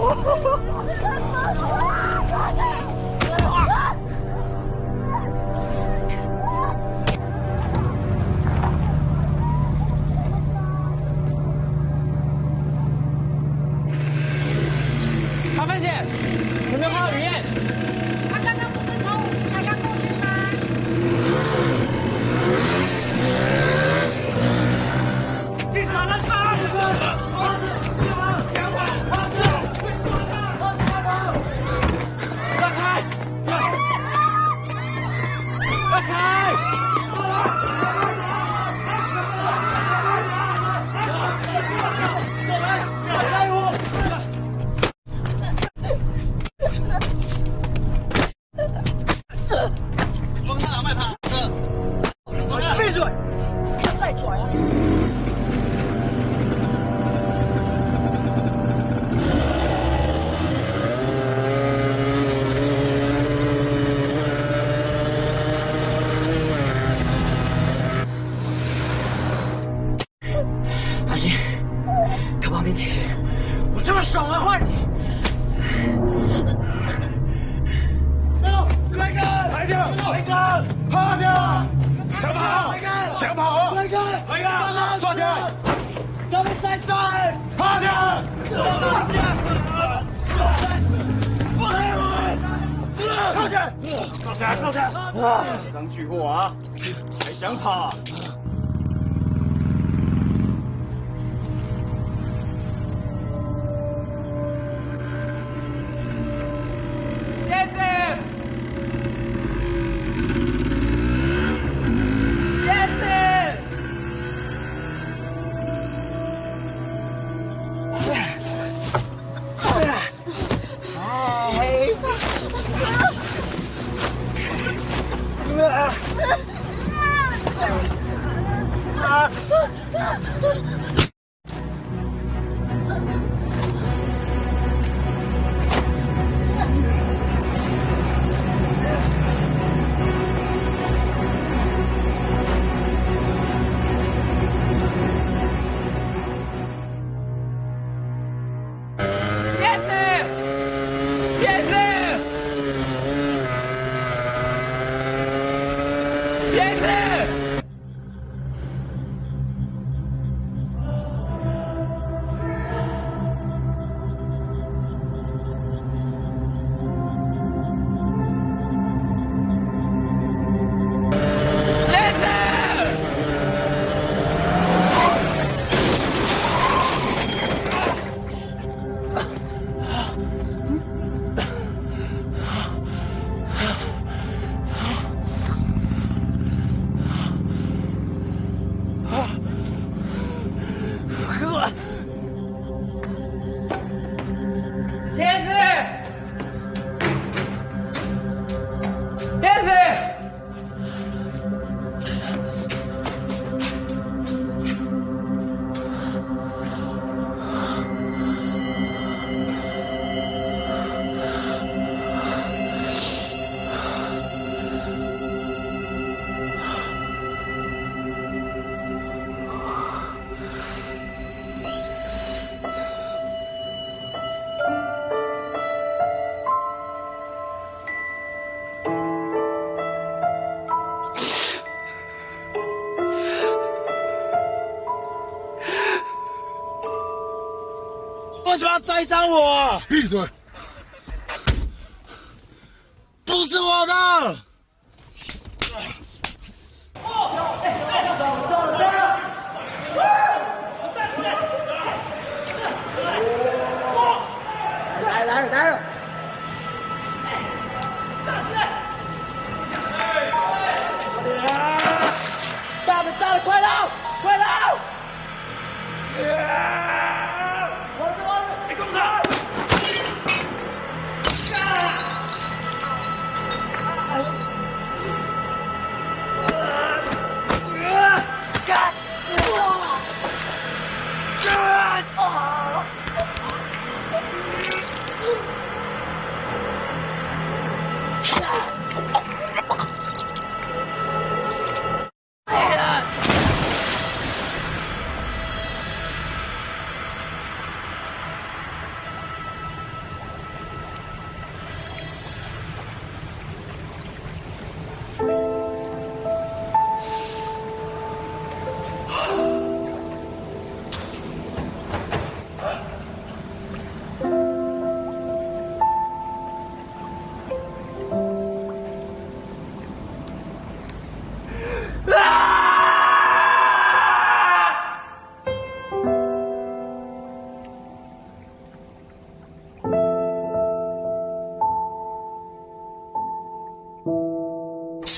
栽赃我？闭嘴！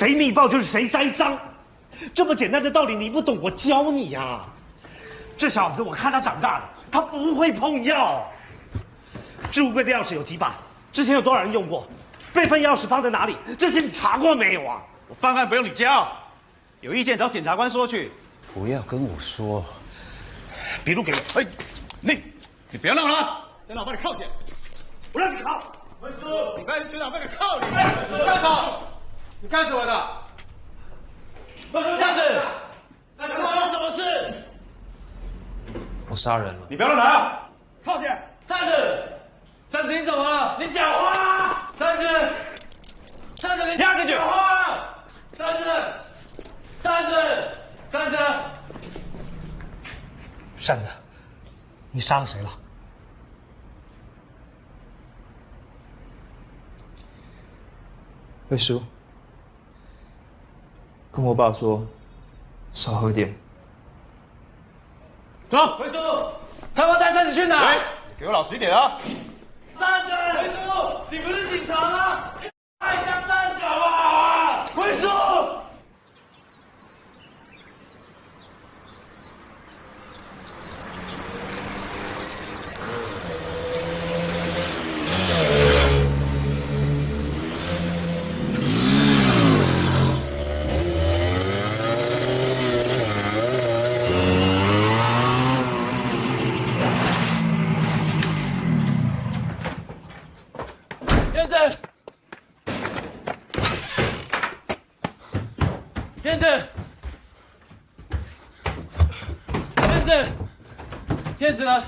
谁密报就是谁栽赃，这么简单的道理你不懂，我教你呀、这小子我看他长大了，他不会碰药。置物柜的钥匙有几把？之前有多少人用过？备份钥匙放在哪里？这些你查过没有啊？我办案不用你教，有意见找检察官说去。不要跟我说，笔录给我。哎，你你不要闹了，在脑把你铐起来。我让你铐。文书，你不要学长把你铐你。干什你干什么的？扇子，扇子发生什么事？我杀人了！你不要乱来啊！靠前，扇子，扇子你怎么了？你讲话、啊！扇子，扇子你让下去！讲话、啊！扇子，扇子，扇子，扇子，你杀了谁了？魏叔。我爸说，少喝点。走，回叔叔，他们带孙子去哪？给我老实一点啊！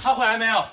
他回来没有？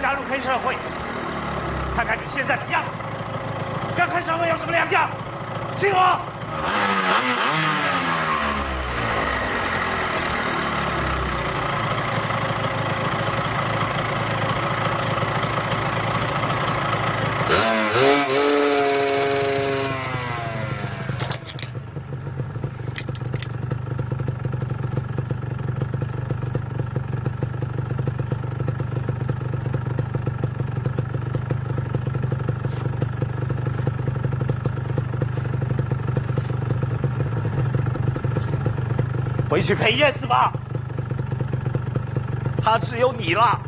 加入黑社会。去陪燕子吧。她只有你了。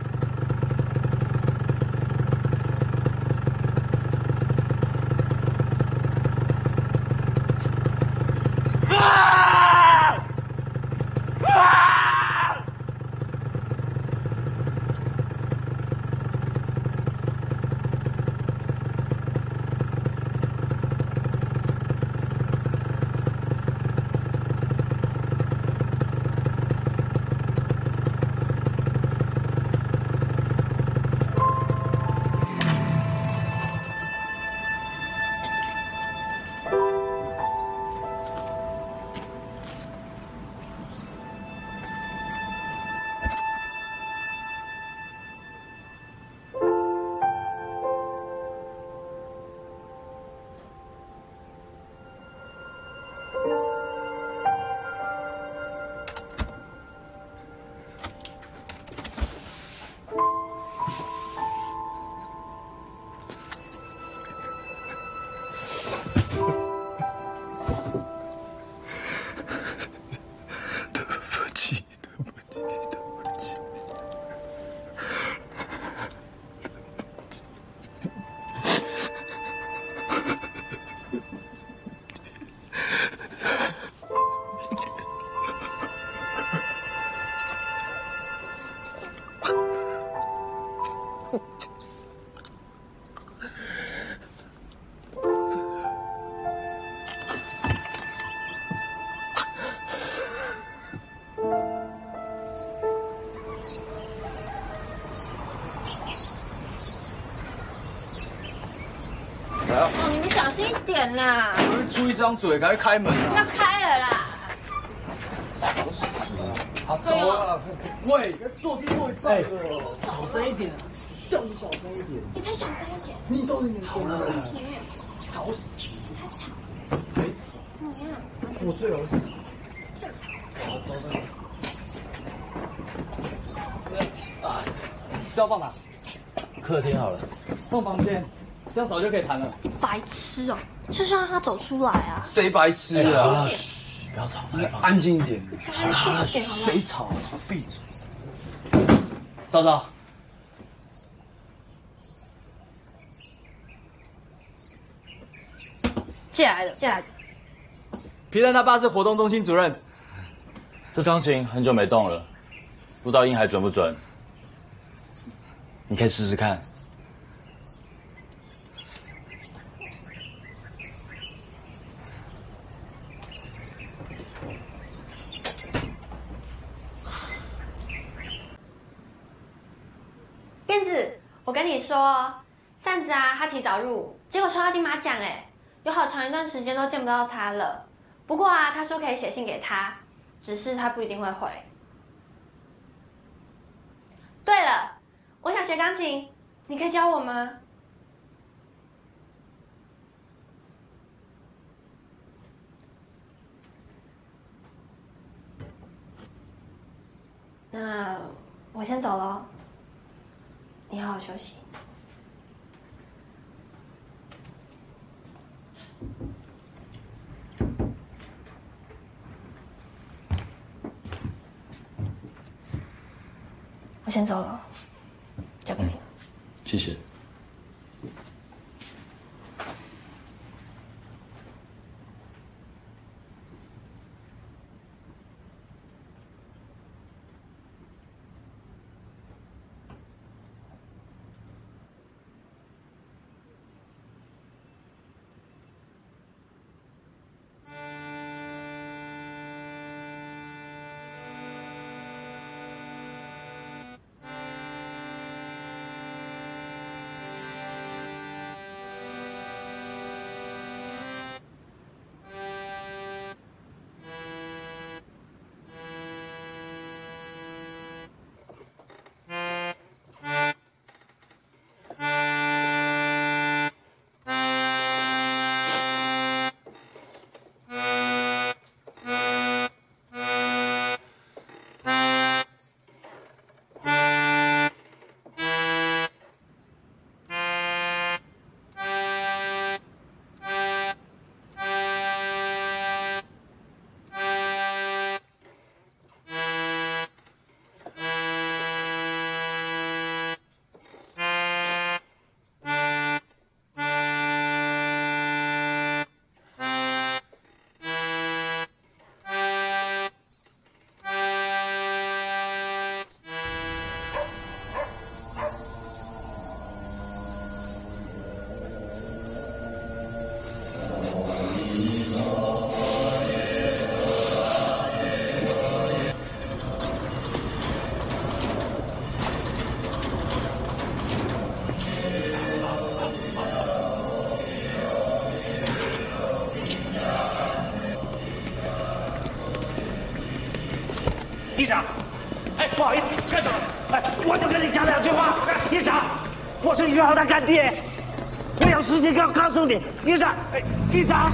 点啦！我是出一张嘴，赶快开门要啊！开了啦！吵死了！好，走了。喂，坐进坐一半了，小声一点，叫你小声一点。你再小声一点。你都是你好了，吵死！太吵。谁吵？嗯我最好是吵。啊，这要放哪？客厅好了。放房间，这样早就可以谈了。白痴哦，就是要让他走出来啊！谁白痴啊不要吵，你安静一点。好了好了谁吵？闭嘴。嫂嫂，借来的，借来的。皮蛋他爸是活动中心主任。这钢琴很久没动了，不知道音还准不准。你可以试试看。燕子，我跟你说，扇子啊，他提早入伍，结果抽到金马奖哎，有好长一段时间都见不到他了。不过啊，他说可以写信给他，只是他不一定会回。对了，我想学钢琴，你可以教我吗？那我先走了，你好好休息。我先走了，交给你。谢谢。我是于豪的干爹，我有事情要告诉你。医长，哎，医长，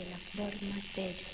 que la forma de ellos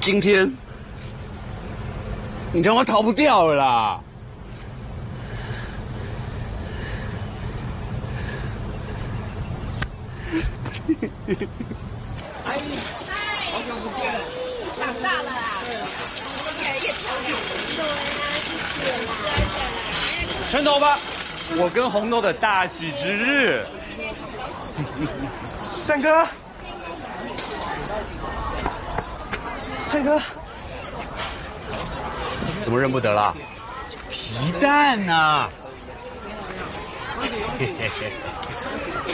今天，你他妈逃不掉了啦！哎，好久不见，长大了啦，越来越漂亮。谢谢。拳头吧，我跟红豆的大喜之日。善哥，善哥，怎么认不得啦？皮蛋呐、嘿嘿嘿。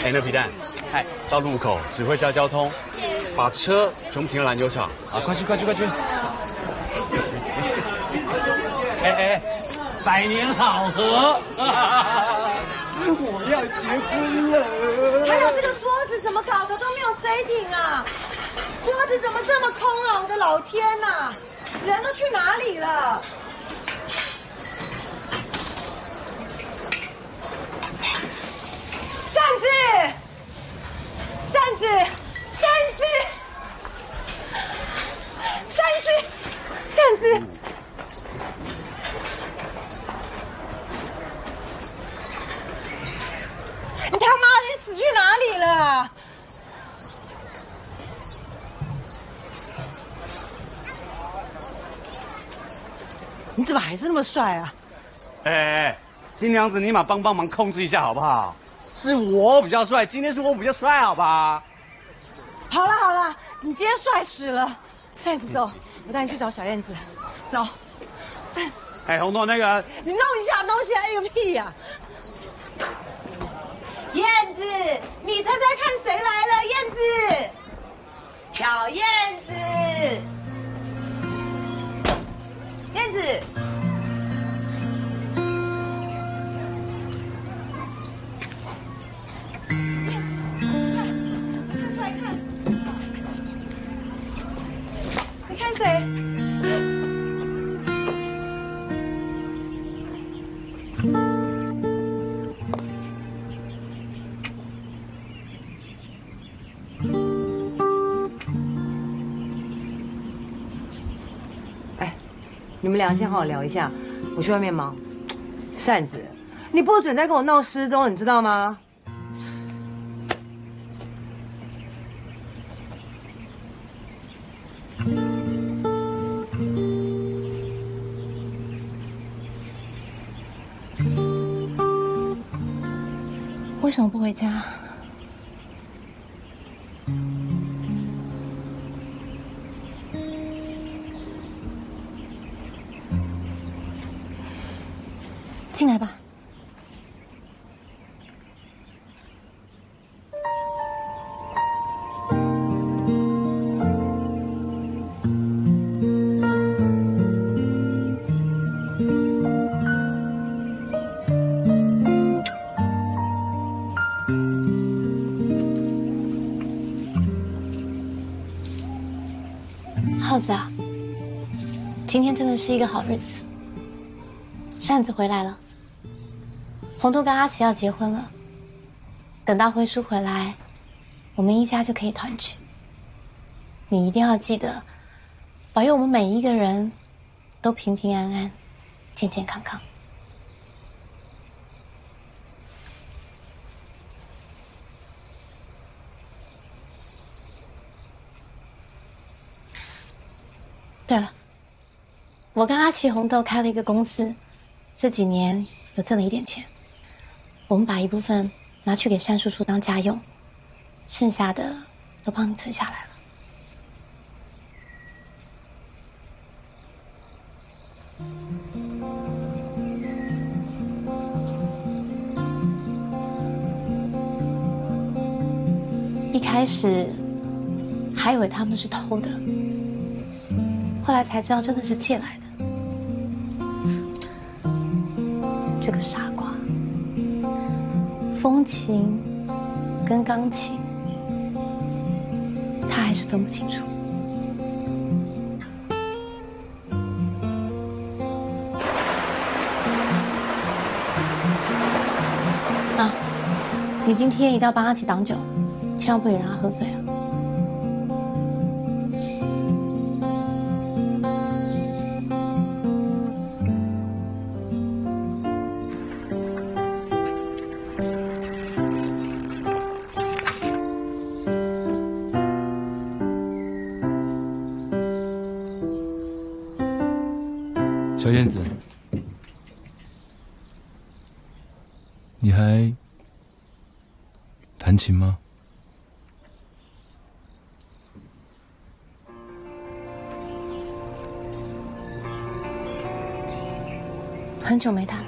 哎，那皮蛋，哎，到路口指挥一下交通，把车全部停在篮球场啊！快去快去快去！哎哎，百年好合！我要结婚了！还有这个桌子怎么搞的都没有 setting 啊？桌子怎么这么空啊？我的老天呐、人都去哪里了？扇子，扇子，扇子，扇子，扇子。你他妈的你死去哪里了？你怎么还是那么帅啊？哎哎哎，新娘子，你马帮帮忙控制一下好不好？是我比较帅，今天是我比较帅，好吧？好了好了，你今天帅死了。扇子走，我带你去找小燕子。走，扇子，哎，红豆那个，你弄一下东西还有个屁呀、燕子你猜猜看谁来了燕子？小燕子。燕子。燕子快快出来看。你看谁？你们俩先好好聊一下，我去外面忙。扇子，你不准再跟我闹失踪了，你知道吗？为什么不回家？进来吧。耗子啊，今天真的是一个好日子。扇子回来了，红豆跟阿奇要结婚了。等到辉叔回来，我们一家就可以团聚。你一定要记得，保佑我们每一个人都平平安安、健健康康。对了，我跟阿奇红豆开了一个公司，这几年有挣了一点钱，我们把一部分拿去给单叔叔当家用，剩下的都帮你存下来了。一开始还以为他们是偷的。后来才知道，真的是借来的。这个傻瓜，风琴跟钢琴，他还是分不清楚。啊，你今天一定要帮阿奇挡酒，千万不可以让他喝醉啊！琴吗？很久没弹